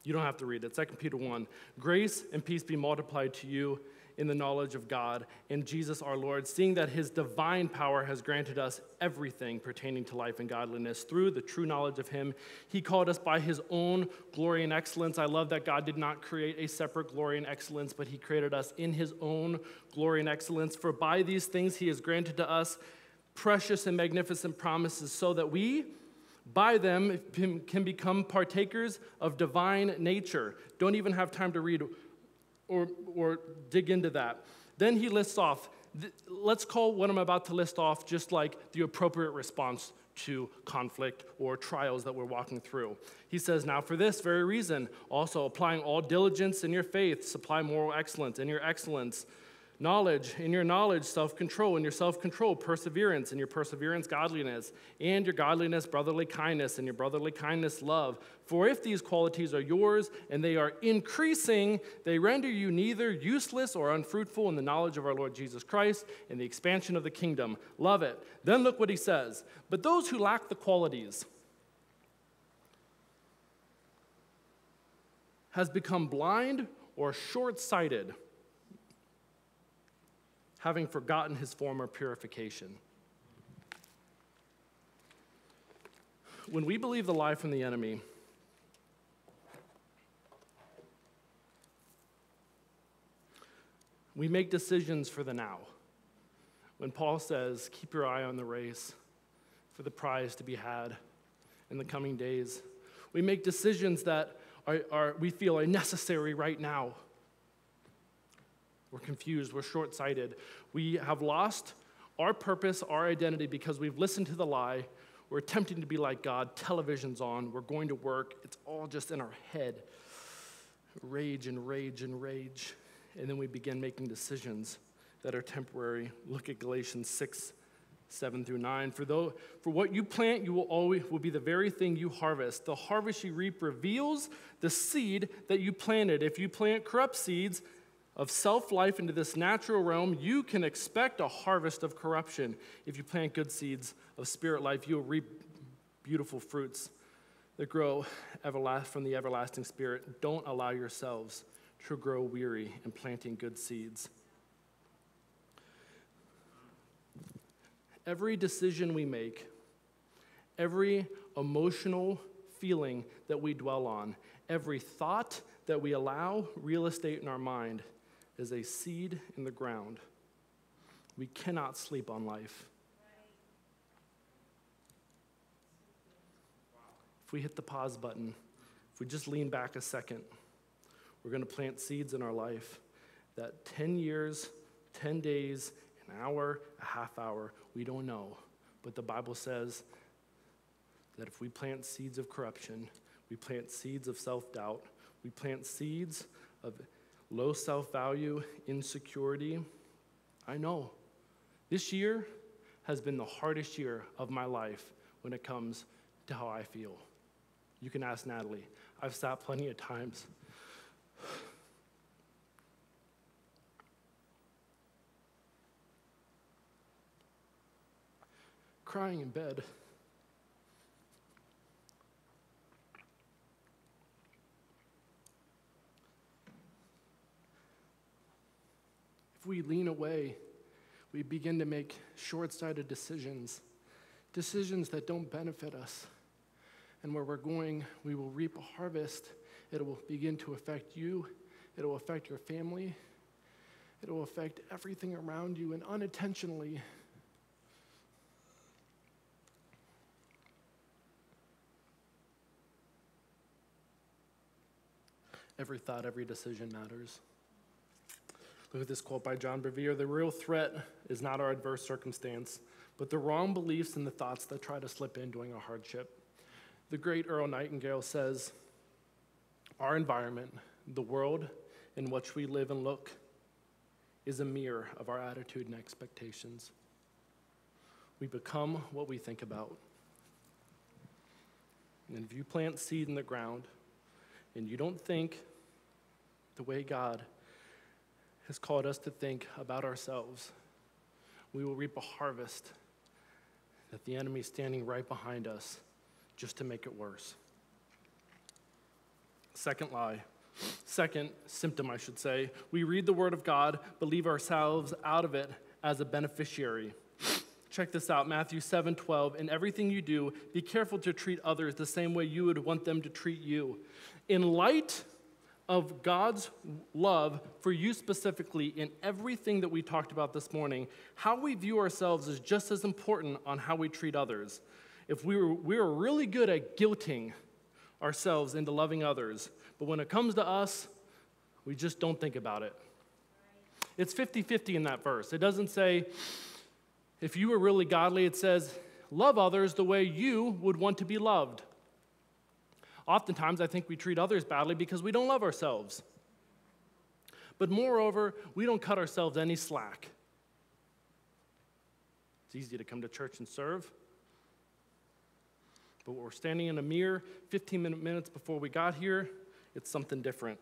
You don't have to read it. 2 Peter 1. Grace and peace be multiplied to you in the knowledge of God and Jesus our Lord, seeing that his divine power has granted us everything pertaining to life and godliness through the true knowledge of him. He called us by his own glory and excellence. I love that God did not create a separate glory and excellence, but he created us in his own glory and excellence. For by these things he has granted to us precious and magnificent promises, so that we, by them, can become partakers of divine nature. Don't even have time to read or, or dig into that. Then he lists off, let's call what I'm about to list off just like the appropriate response to conflict or trials that we're walking through. He says, Now, for this very reason, also applying all diligence in your faith, supply moral excellence, in your excellence, knowledge, in your knowledge, self control, in your self control, perseverance, in your perseverance, godliness, and your godliness, brotherly kindness, and your brotherly kindness, love. For if these qualities are yours and they are increasing, they render you neither useless or unfruitful in the knowledge of our Lord Jesus Christ and the expansion of the kingdom. Love it. Then look what he says. But those who lack the qualities, has become blind or short sighted having forgotten his former purification. When we believe the lie from the enemy, we make decisions for the now. When Paul says, keep your eye on the race for the prize to be had in the coming days, we make decisions that are, are we feel are necessary right now. We're confused, we're short sighted. We have lost our purpose, our identity because we've listened to the lie. We're attempting to be like God. Television's on, we're going to work. It's all just in our head. Rage and rage and rage. And then we begin making decisions that are temporary. Look at Galatians 6, 7 through 9. For, though, for what you plant, you will always will be the very thing you harvest. The harvest you reap reveals the seed that you planted. If you plant corrupt seeds, of self life into this natural realm, you can expect a harvest of corruption. If you plant good seeds of spirit life, you'll reap beautiful fruits that grow everlast- from the everlasting spirit. Don't allow yourselves to grow weary in planting good seeds. Every decision we make, every emotional feeling that we dwell on, every thought that we allow real estate in our mind is a seed in the ground. We cannot sleep on life. If we hit the pause button, if we just lean back a second, we're going to plant seeds in our life that 10 years, 10 days, an hour, a half hour, we don't know. But the Bible says that if we plant seeds of corruption, we plant seeds of self doubt, we plant seeds of low self value, insecurity. I know. This year has been the hardest year of my life when it comes to how I feel. You can ask Natalie. I've sat plenty of times. Crying in bed. We lean away, we begin to make short sighted decisions, decisions that don't benefit us. And where we're going, we will reap a harvest. It will begin to affect you, it will affect your family, it will affect everything around you, and unintentionally, every thought, every decision matters. Look at this quote by John Bevere The real threat is not our adverse circumstance, but the wrong beliefs and the thoughts that try to slip in during a hardship. The great Earl Nightingale says, Our environment, the world in which we live and look, is a mirror of our attitude and expectations. We become what we think about. And if you plant seed in the ground and you don't think the way God has called us to think about ourselves, we will reap a harvest that the enemy is standing right behind us just to make it worse. Second lie. Second symptom, I should say. We read the Word of God, believe ourselves out of it as a beneficiary. Check this out Matthew 7 12. In everything you do, be careful to treat others the same way you would want them to treat you. In light of God's love for you specifically in everything that we talked about this morning, how we view ourselves is just as important on how we treat others. If we were, we were really good at guilting ourselves into loving others, but when it comes to us, we just don't think about it. It's 50 50 in that verse. It doesn't say, if you were really godly, it says, love others the way you would want to be loved. Oftentimes, I think we treat others badly because we don't love ourselves. But moreover, we don't cut ourselves any slack. It's easy to come to church and serve. But we're standing in a mirror 15 minutes before we got here, it's something different.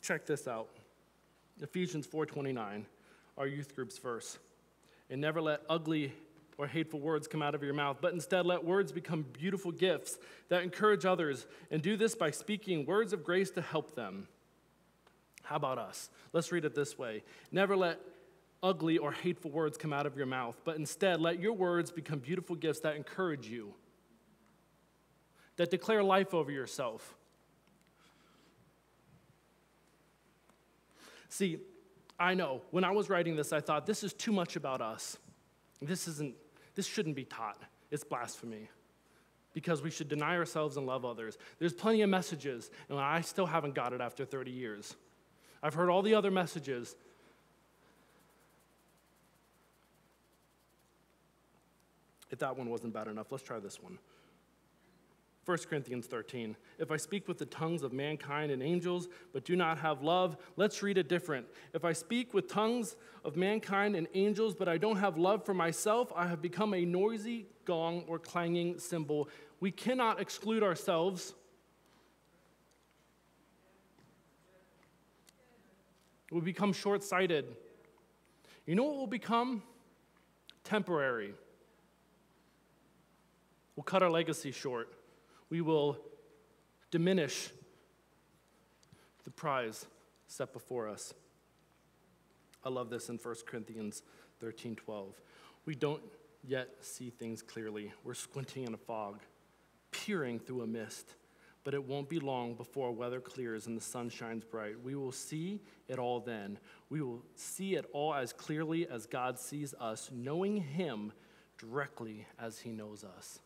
Check this out. Ephesians 4:29, our youth group's verse. And never let ugly or hateful words come out of your mouth, but instead let words become beautiful gifts that encourage others, and do this by speaking words of grace to help them. How about us? Let's read it this way. Never let ugly or hateful words come out of your mouth, but instead let your words become beautiful gifts that encourage you, that declare life over yourself. See, I know when I was writing this, I thought this is too much about us. This isn't, this shouldn't be taught. It's blasphemy. Because we should deny ourselves and love others. There's plenty of messages, and I still haven't got it after 30 years. I've heard all the other messages. If that one wasn't bad enough, let's try this one. 1 Corinthians 13. If I speak with the tongues of mankind and angels, but do not have love, let's read it different. If I speak with tongues of mankind and angels, but I don't have love for myself, I have become a noisy gong or clanging cymbal. We cannot exclude ourselves. We become short sighted. You know what will become? Temporary. We'll cut our legacy short we will diminish the prize set before us. I love this in 1 Corinthians 13 12. We don't yet see things clearly. We're squinting in a fog, peering through a mist, but it won't be long before weather clears and the sun shines bright. We will see it all then. We will see it all as clearly as God sees us, knowing Him directly as He knows us.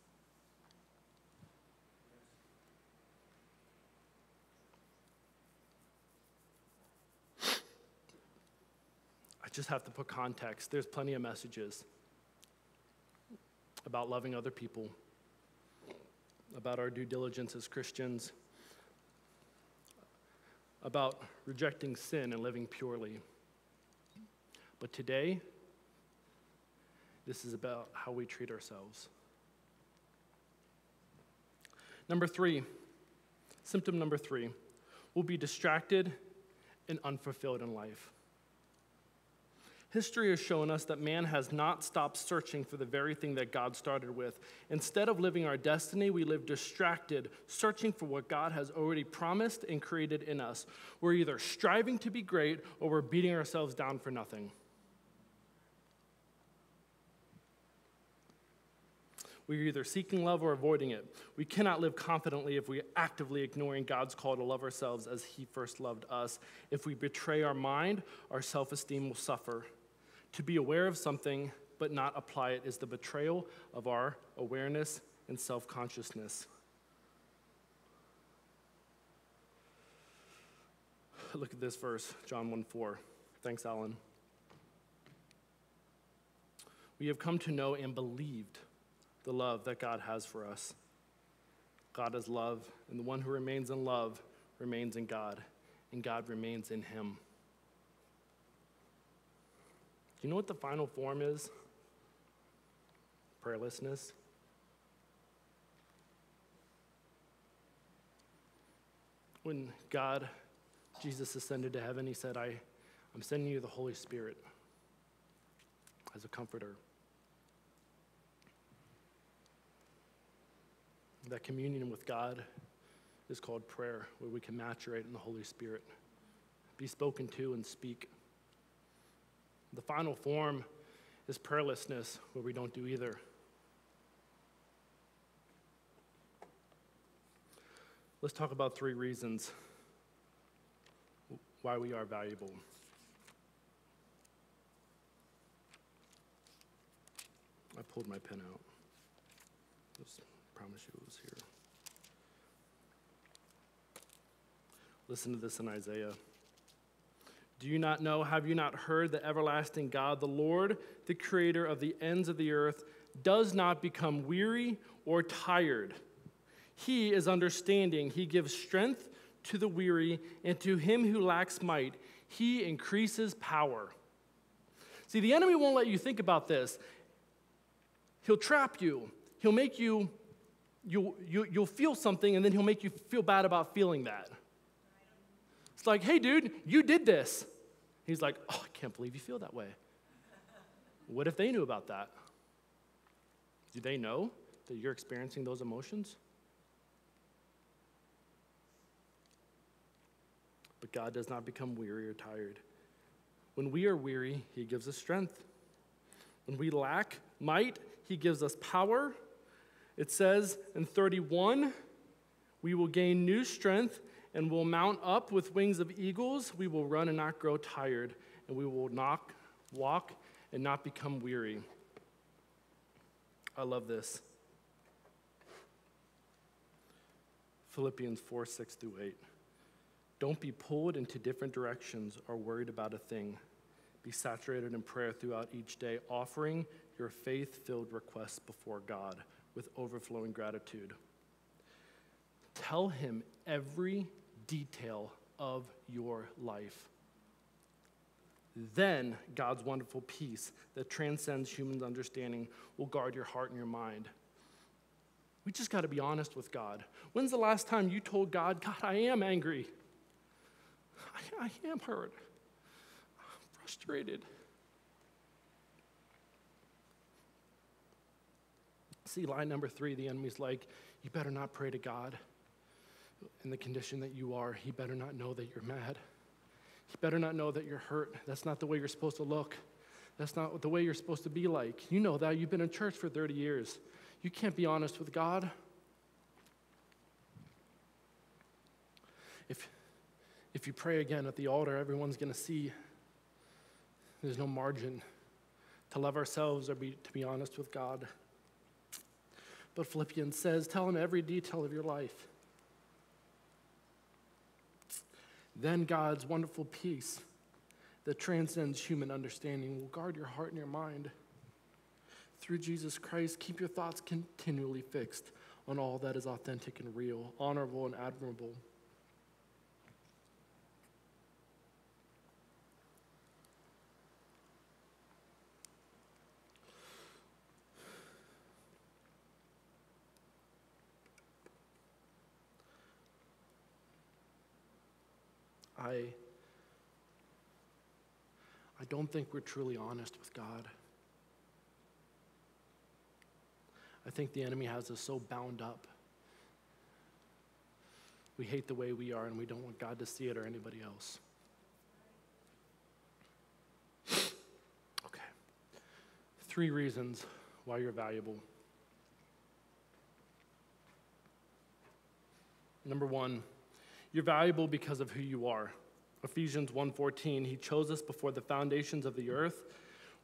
Just have to put context. There's plenty of messages about loving other people, about our due diligence as Christians, about rejecting sin and living purely. But today, this is about how we treat ourselves. Number three, symptom number three, we'll be distracted and unfulfilled in life. History has shown us that man has not stopped searching for the very thing that God started with. Instead of living our destiny, we live distracted, searching for what God has already promised and created in us. We're either striving to be great or we're beating ourselves down for nothing. We're either seeking love or avoiding it. We cannot live confidently if we're actively ignoring God's call to love ourselves as He first loved us. If we betray our mind, our self esteem will suffer. To be aware of something but not apply it is the betrayal of our awareness and self consciousness. Look at this verse, John 1 4. Thanks, Alan. We have come to know and believed the love that God has for us. God is love, and the one who remains in love remains in God, and God remains in him. Do you know what the final form is? Prayerlessness. When God, Jesus ascended to heaven, he said, I, I'm sending you the Holy Spirit as a comforter. That communion with God is called prayer, where we can maturate in the Holy Spirit, be spoken to and speak. The final form is prayerlessness, where we don't do either. Let's talk about three reasons why we are valuable. I pulled my pen out. Just promise you it was here. Listen to this in Isaiah. Do you not know? Have you not heard the everlasting God, the Lord, the creator of the ends of the earth, does not become weary or tired? He is understanding. He gives strength to the weary, and to him who lacks might, he increases power. See, the enemy won't let you think about this. He'll trap you, he'll make you, you'll, you, you'll feel something, and then he'll make you feel bad about feeling that. It's like, hey, dude, you did this. He's like, oh, I can't believe you feel that way. What if they knew about that? Do they know that you're experiencing those emotions? But God does not become weary or tired. When we are weary, He gives us strength. When we lack might, He gives us power. It says in 31, we will gain new strength and will mount up with wings of eagles. We will run and not grow tired, and we will knock, walk and not become weary. I love this. Philippians 4 6 through 8. Don't be pulled into different directions or worried about a thing. Be saturated in prayer throughout each day, offering your faith filled requests before God with overflowing gratitude. Tell Him every detail of your life. Then God's wonderful peace that transcends human understanding will guard your heart and your mind. We just got to be honest with God. When's the last time you told God, God, I am angry? I, I am hurt. I'm frustrated. See, line number three the enemy's like, you better not pray to God in the condition that you are. He better not know that you're mad. He better not know that you're hurt. That's not the way you're supposed to look. That's not the way you're supposed to be like. You know that. You've been in church for 30 years. You can't be honest with God. If, if you pray again at the altar, everyone's going to see there's no margin to love ourselves or be, to be honest with God. But Philippians says, tell him every detail of your life. Then God's wonderful peace that transcends human understanding will guard your heart and your mind. Through Jesus Christ, keep your thoughts continually fixed on all that is authentic and real, honorable and admirable. I, I don't think we're truly honest with God. I think the enemy has us so bound up. We hate the way we are and we don't want God to see it or anybody else. Okay. Three reasons why you're valuable. Number one, you're valuable because of who you are. Ephesians 1:14, he chose us before the foundations of the earth.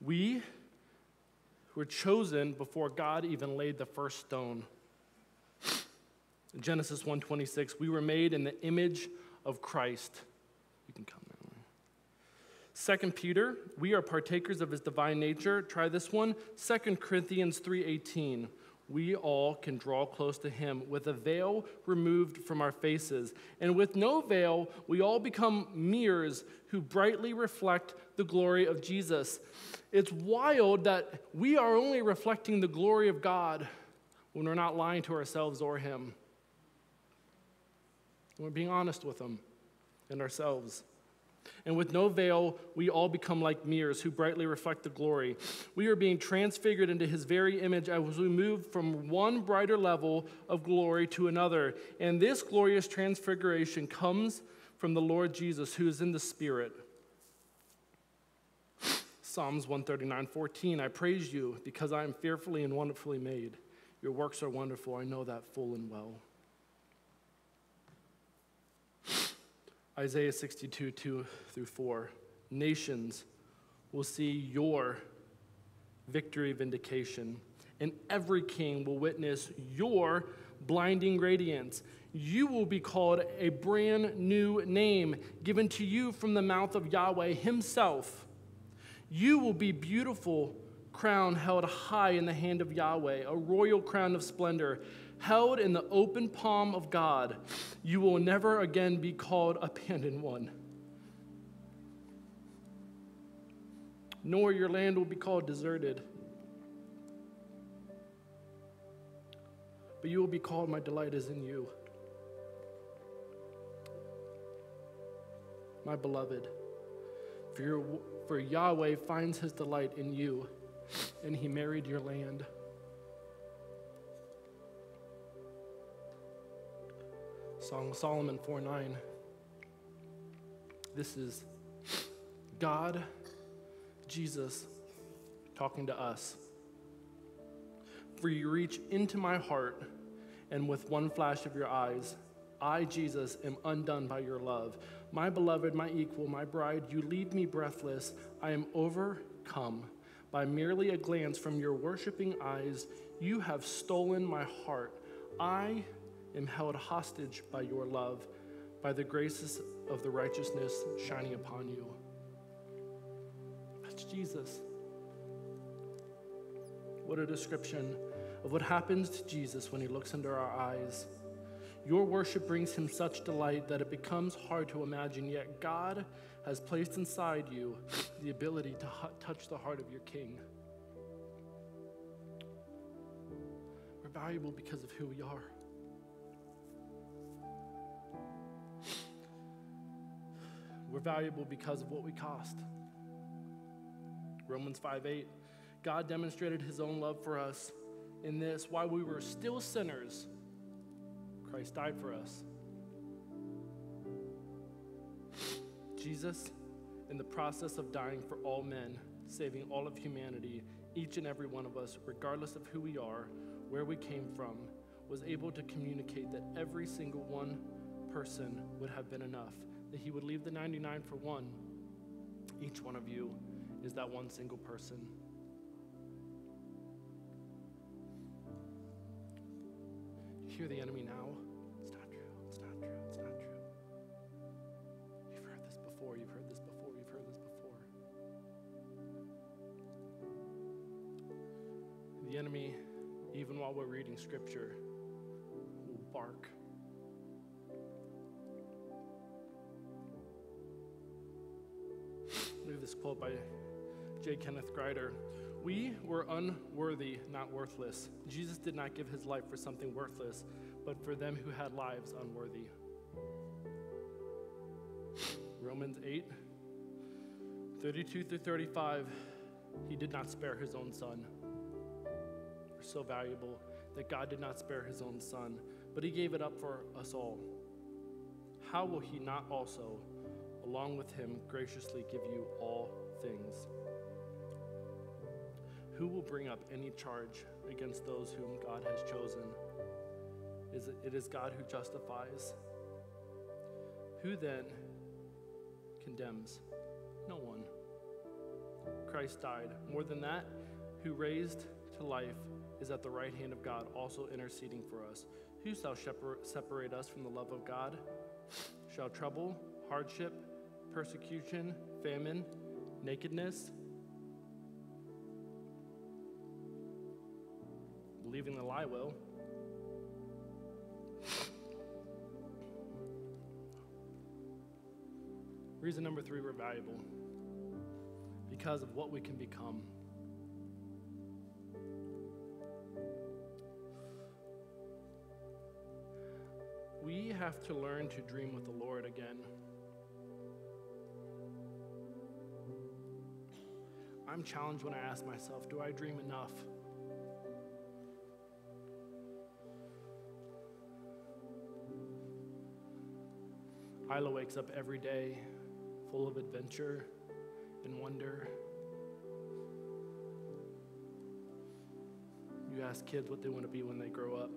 We were chosen before God even laid the first stone. Genesis 1:26, we were made in the image of Christ. You can come. Second Peter, we are partakers of his divine nature. Try this one. 2 Corinthians 3:18 we all can draw close to him with a veil removed from our faces. And with no veil, we all become mirrors who brightly reflect the glory of Jesus. It's wild that we are only reflecting the glory of God when we're not lying to ourselves or him. We're being honest with him and ourselves. And with no veil, we all become like mirrors who brightly reflect the glory. We are being transfigured into his very image as we move from one brighter level of glory to another. And this glorious transfiguration comes from the Lord Jesus, who is in the Spirit. Psalms 139 14. I praise you because I am fearfully and wonderfully made. Your works are wonderful. I know that full and well. Isaiah 62, 2 through 4. Nations will see your victory vindication, and every king will witness your blinding radiance. You will be called a brand new name given to you from the mouth of Yahweh Himself. You will be beautiful crown held high in the hand of Yahweh, a royal crown of splendor held in the open palm of God. You will never again be called abandoned one. Nor your land will be called deserted. But you will be called, My delight is in you. My beloved, for, your, for Yahweh finds his delight in you, and he married your land. Song of Solomon 4 9. This is God, Jesus, talking to us. For you reach into my heart, and with one flash of your eyes, I, Jesus, am undone by your love. My beloved, my equal, my bride, you leave me breathless. I am overcome by merely a glance from your worshiping eyes. You have stolen my heart. I am held hostage by your love, by the graces of the righteousness shining upon you. That's Jesus. What a description of what happens to Jesus when he looks into our eyes. Your worship brings him such delight that it becomes hard to imagine, yet God has placed inside you the ability to touch the heart of your king. We're valuable because of who we are. We're valuable because of what we cost. Romans 5 8. God demonstrated his own love for us in this while we were still sinners, Christ died for us. Jesus, in the process of dying for all men, saving all of humanity, each and every one of us, regardless of who we are, where we came from, was able to communicate that every single one person would have been enough, that he would leave the 99 for one. Each one of you is that one single person. You hear the enemy now? It's not true. It's not true. It's not true. You've heard this before. You've heard this before. You've heard this before. The enemy, even while we're reading scripture, will bark. This quote by J. Kenneth Grider. We were unworthy, not worthless. Jesus did not give his life for something worthless, but for them who had lives unworthy. Romans 8, 32 through 35. He did not spare his own son. We're so valuable that God did not spare his own son, but he gave it up for us all. How will he not also, along with him, graciously give you all things? Who will bring up any charge against those whom God has chosen? Is it, it is God who justifies. Who then condemns? No one. Christ died. More than that, who raised to life is at the right hand of God, also interceding for us. Who shall separate us from the love of God? Shall trouble, hardship, persecution, famine, nakedness, believing the lie will. Reason number three, we're valuable because of what we can become. We have to learn to dream with the Lord again. I'm challenged when I ask myself, do I dream enough? Isla wakes up every day full of adventure and wonder. You ask kids what they want to be when they grow up.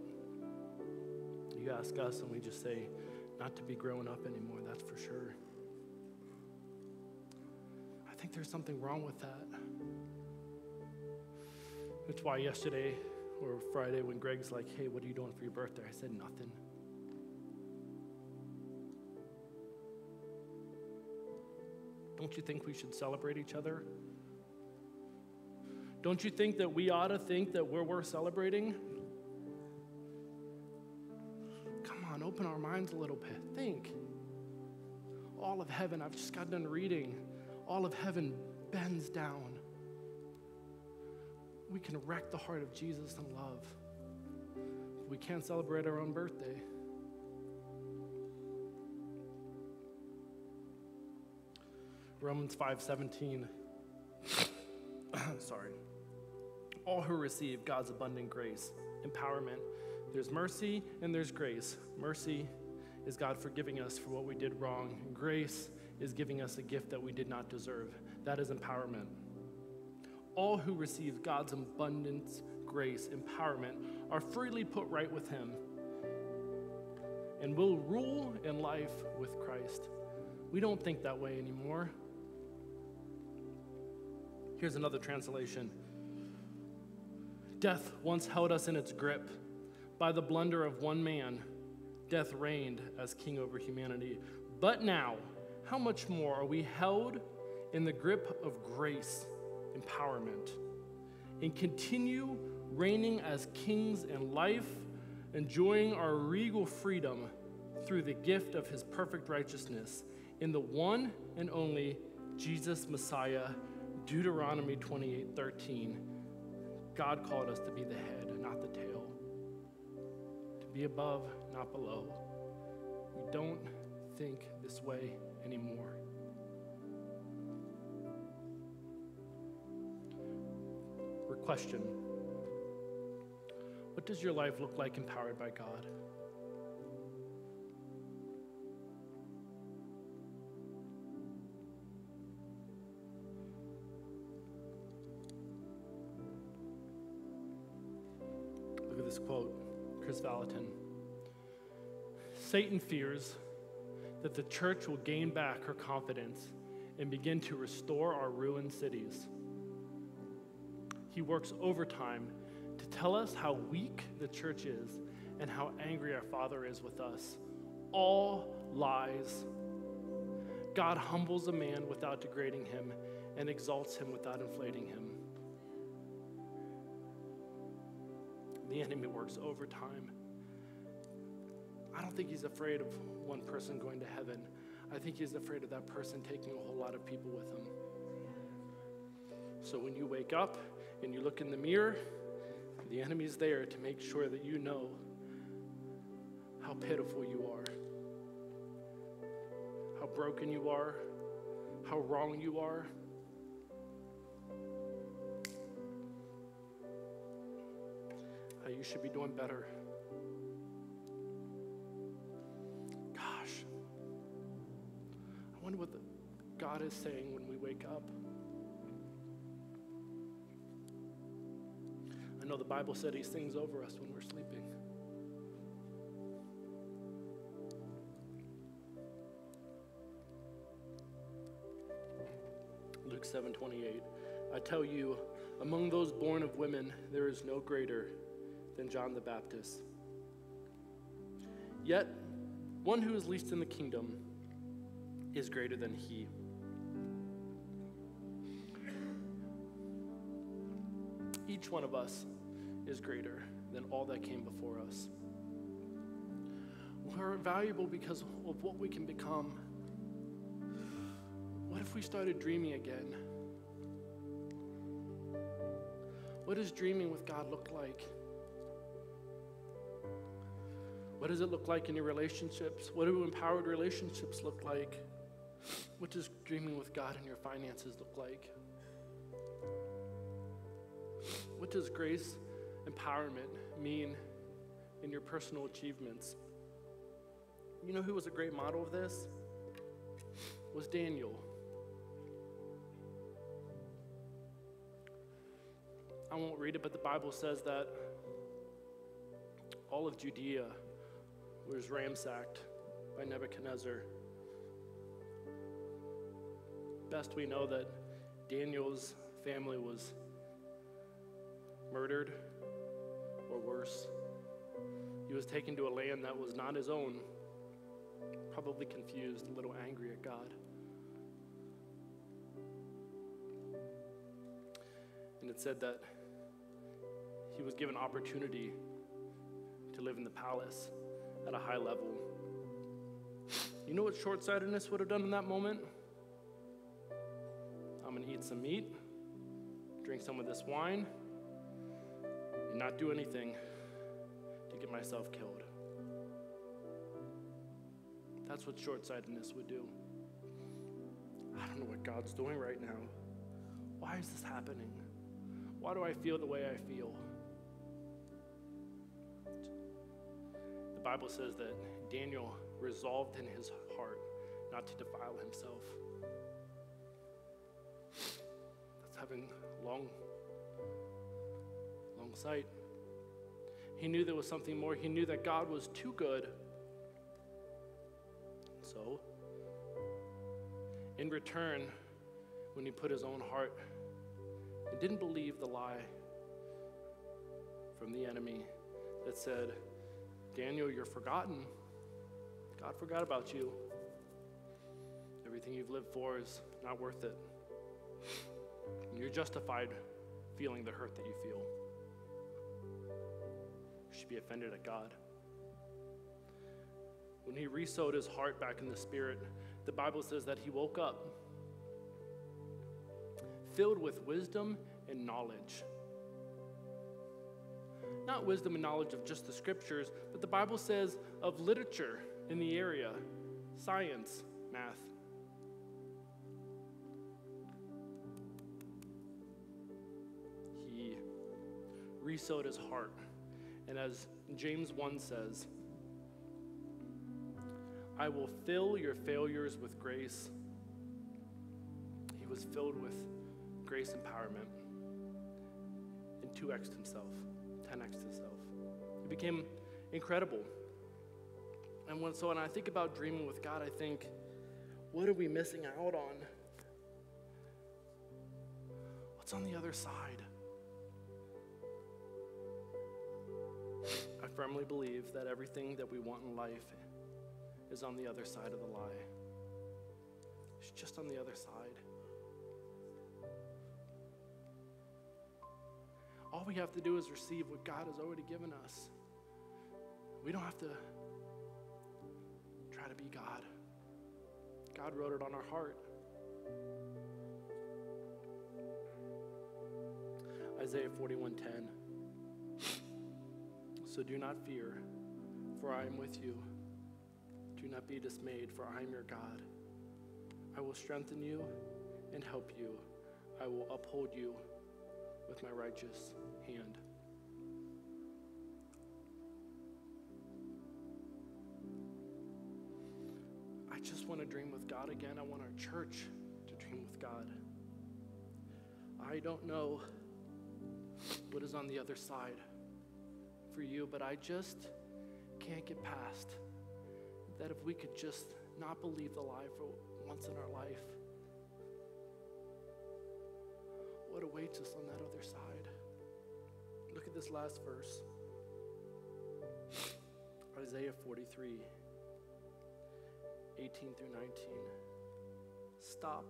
You ask us, and we just say, not to be growing up anymore, that's for sure. I think there's something wrong with that. That's why yesterday or Friday, when Greg's like, hey, what are you doing for your birthday? I said, nothing. Don't you think we should celebrate each other? Don't you think that we ought to think that we're worth celebrating? Come on, open our minds a little bit. Think. All of heaven, I've just got done reading, all of heaven bends down. We can wreck the heart of Jesus in love. We can't celebrate our own birthday. Romans 5:17. Sorry. All who receive God's abundant grace, empowerment, there's mercy and there's grace. Mercy is God forgiving us for what we did wrong. Grace is giving us a gift that we did not deserve. That is empowerment. All who receive God's abundant grace, empowerment, are freely put right with Him and will rule in life with Christ. We don't think that way anymore. Here's another translation Death once held us in its grip. By the blunder of one man, death reigned as king over humanity. But now, how much more are we held in the grip of grace, empowerment, and continue reigning as kings in life, enjoying our regal freedom through the gift of his perfect righteousness in the one and only Jesus Messiah, Deuteronomy 28 13. God called us to be the head and not the tail, to be above, not below. We don't think this way anymore. Question What does your life look like empowered by God? Look at this quote, Kris Vallotton. Satan fears that the church will gain back her confidence and begin to restore our ruined cities. He works overtime to tell us how weak the church is and how angry our Father is with us. All lies. God humbles a man without degrading him and exalts him without inflating him. The enemy works overtime. I don't think he's afraid of one person going to heaven. I think he's afraid of that person taking a whole lot of people with him. So when you wake up and you look in the mirror, the enemy's there to make sure that you know how pitiful you are, how broken you are, how wrong you are. How you should be doing better. Gosh, I wonder what the, God is saying when we wake up. Know the Bible said He sings over us when we're sleeping. Luke 7:28 I tell you among those born of women there is no greater than John the Baptist. Yet one who is least in the kingdom is greater than he. Each one of us is greater than all that came before us we're valuable because of what we can become what if we started dreaming again? What does dreaming with God look like? What does it look like in your relationships? What do empowered relationships look like? What does dreaming with God in your finances look like? What does grace empowerment mean in your personal achievements? You know who was a great model of this? Was Daniel. I won't read it, but the Bible says that all of Judea was ransacked by Nebuchadnezzar. Best we know that Daniel's family was murdered or worse. He was taken to a land that was not his own, probably confused, a little angry at God. And it said that he was given opportunity to live in the palace at a high level. You know what short sightedness would have done in that moment? I'm going to eat some meat, drink some of this wine, and not do anything to get myself killed. That's what short sightedness would do. I don't know what God's doing right now. Why is this happening? Why do I feel the way I feel? The Bible says that Daniel resolved in his heart not to defile himself. That's having long, long sight. He knew there was something more. He knew that God was too good. So, in return, when he put his own heart and didn't believe the lie from the enemy that said, Daniel, you're forgotten. God forgot about you. Everything you've lived for is not worth it. And you're justified feeling the hurt that you feel. Should be offended at God. When he resowed his heart back in the spirit, the Bible says that he woke up filled with wisdom and knowledge. Not wisdom and knowledge of just the scriptures, but the Bible says of literature in the area, science, math. He resowed his heart. And as James 1 says, I will fill your failures with grace. He was filled with grace empowerment and 2x himself, 10x himself. He became incredible. And when, so when I think about dreaming with God, I think, what are we missing out on? What's on the other side? I firmly believe that everything that we want in life is on the other side of the lie. It's just on the other side. All we have to do is receive what God has already given us. We don't have to try to be God. God wrote it on our heart. Isaiah 41:10 So do not fear for I am with you. Do not be dismayed for I am your God. I will strengthen you and help you. I will uphold you with my righteous hand. I just want to dream with God again. I want our church to dream with God. I don't know what is on the other side for you, but I just can't get past that if we could just not believe the lie for once in our life, what awaits us on that other side? Look at this last verse Isaiah 43 18 through 19. Stop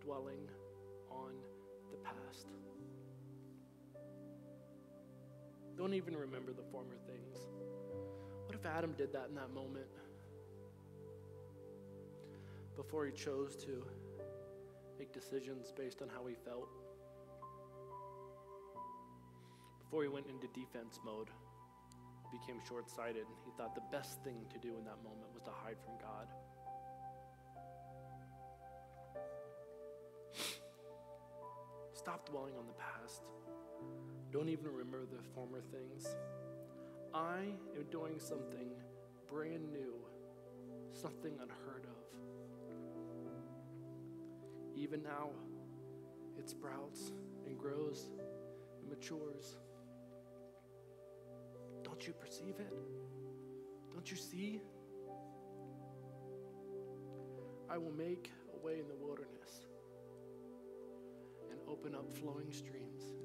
dwelling on the past. Don't even remember the former things. What if Adam did that in that moment? Before he chose to make decisions based on how he felt? Before he went into defense mode, became short sighted. He thought the best thing to do in that moment was to hide from God. Stop dwelling on the past. Don't even remember the former things. I am doing something brand new, something unheard of. Even now, it sprouts and grows and matures. Don't you perceive it? Don't you see? I will make a way in the wilderness and open up flowing streams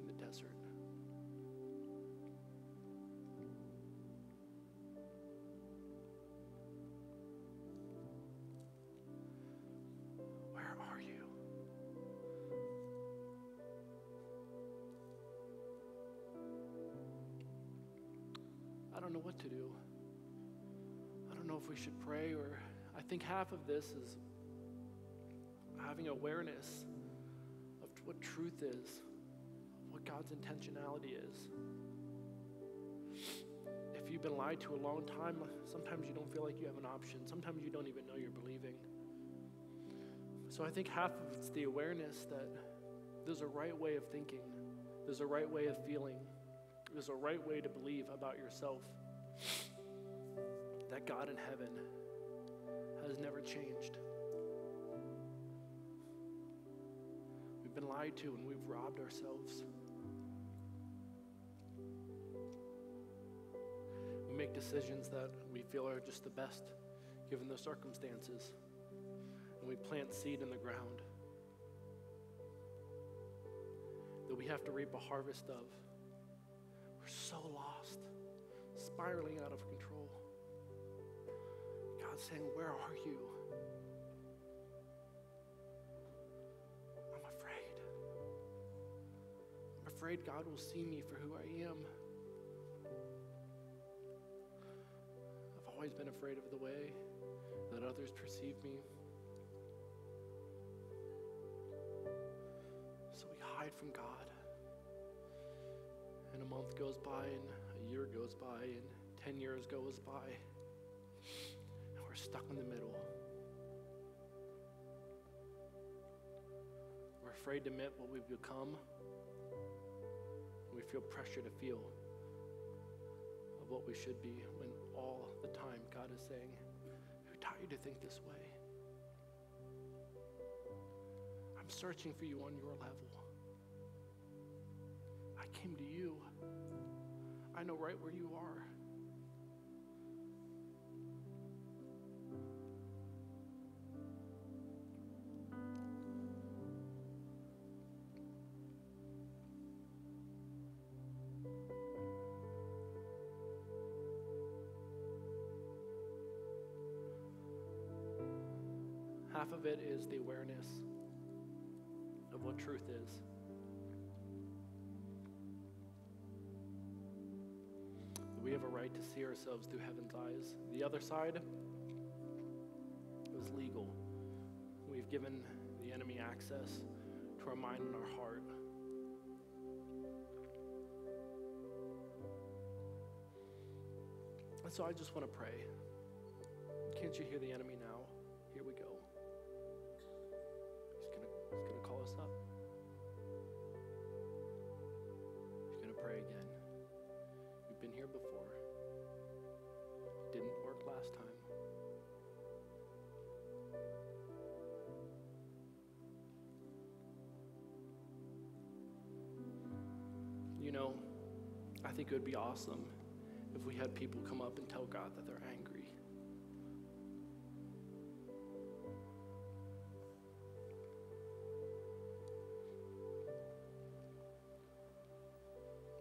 what to do. I don't know if we should pray or I think half of this is having awareness of what truth is, what God's intentionality is. If you've been lied to a long time, sometimes you don't feel like you have an option. Sometimes you don't even know you're believing. So I think half of it's the awareness that there's a right way of thinking, there's a right way of feeling, there's a right way to believe about yourself. That God in heaven has never changed. We've been lied to and we've robbed ourselves. We make decisions that we feel are just the best given the circumstances. And we plant seed in the ground that we have to reap a harvest of. We're so lost, spiraling out of control. God's saying, Where are you? I'm afraid. I'm afraid God will see me for who I am. I've always been afraid of the way that others perceive me. So we hide from God. And a month goes by, and a year goes by, and 10 years goes by, and we're stuck in the middle. We're afraid to admit what we've become. We feel pressure to feel of what we should be when all the time God is saying, Who taught you to think this way? I'm searching for you on your level. I came to you. I know right where you are. Half of it is the awareness of what truth is. We have a right to see ourselves through heaven's eyes. The other side was legal. We've given the enemy access to our mind and our heart. And so I just want to pray. Can't you hear the enemy now? It would be awesome if we had people come up and tell God that they're angry.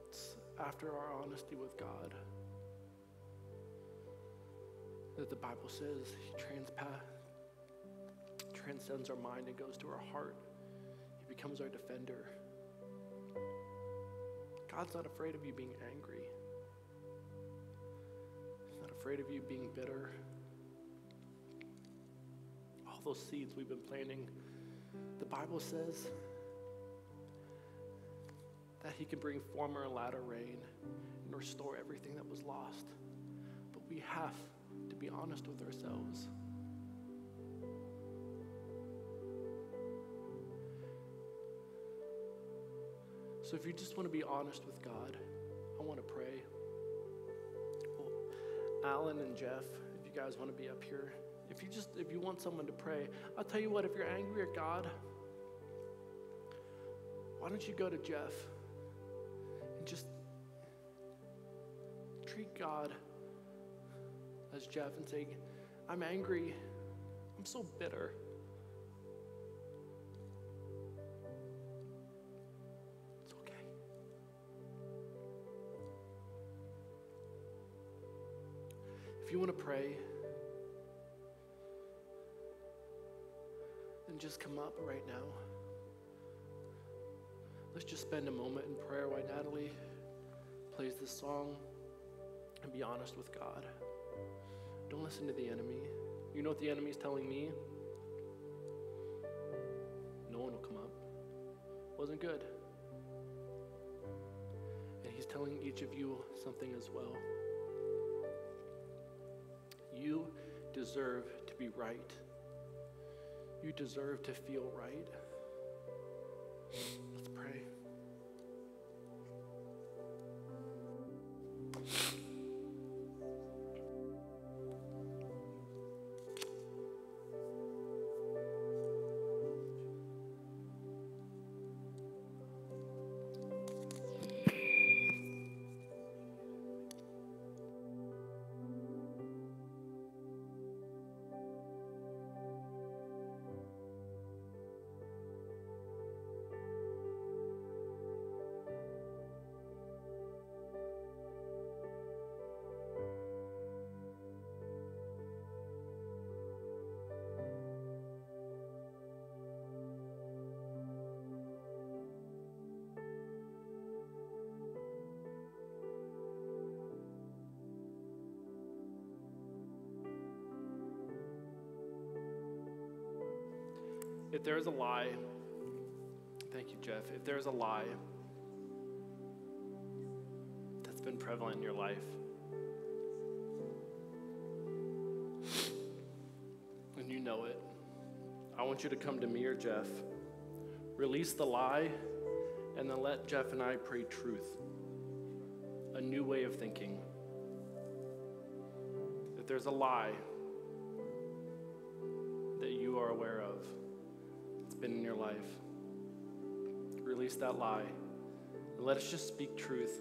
It's after our honesty with God that the Bible says He transpa- transcends our mind and goes to our heart. He becomes our defender. God's not afraid of you being angry. He's not afraid of you being bitter. All those seeds we've been planting, the Bible says that He can bring former and latter rain and restore everything that was lost. But we have to be honest with ourselves. So if you just want to be honest with God, I want to pray. Well, Alan and Jeff, if you guys want to be up here, if you just if you want someone to pray, I'll tell you what, if you're angry at God, why don't you go to Jeff and just treat God as Jeff and say, I'm angry. I'm so bitter. If you want to pray, then just come up right now. Let's just spend a moment in prayer while Natalie plays this song and be honest with God. Don't listen to the enemy. You know what the enemy is telling me? No one will come up. Wasn't good. And he's telling each of you something as well. Deserve to be right. You deserve to feel right. If there is a lie, thank you, Jeff. If there is a lie that's been prevalent in your life, and you know it, I want you to come to me or Jeff, release the lie, and then let Jeff and I pray truth, a new way of thinking. If there's a lie life. Release that lie. And let us just speak truth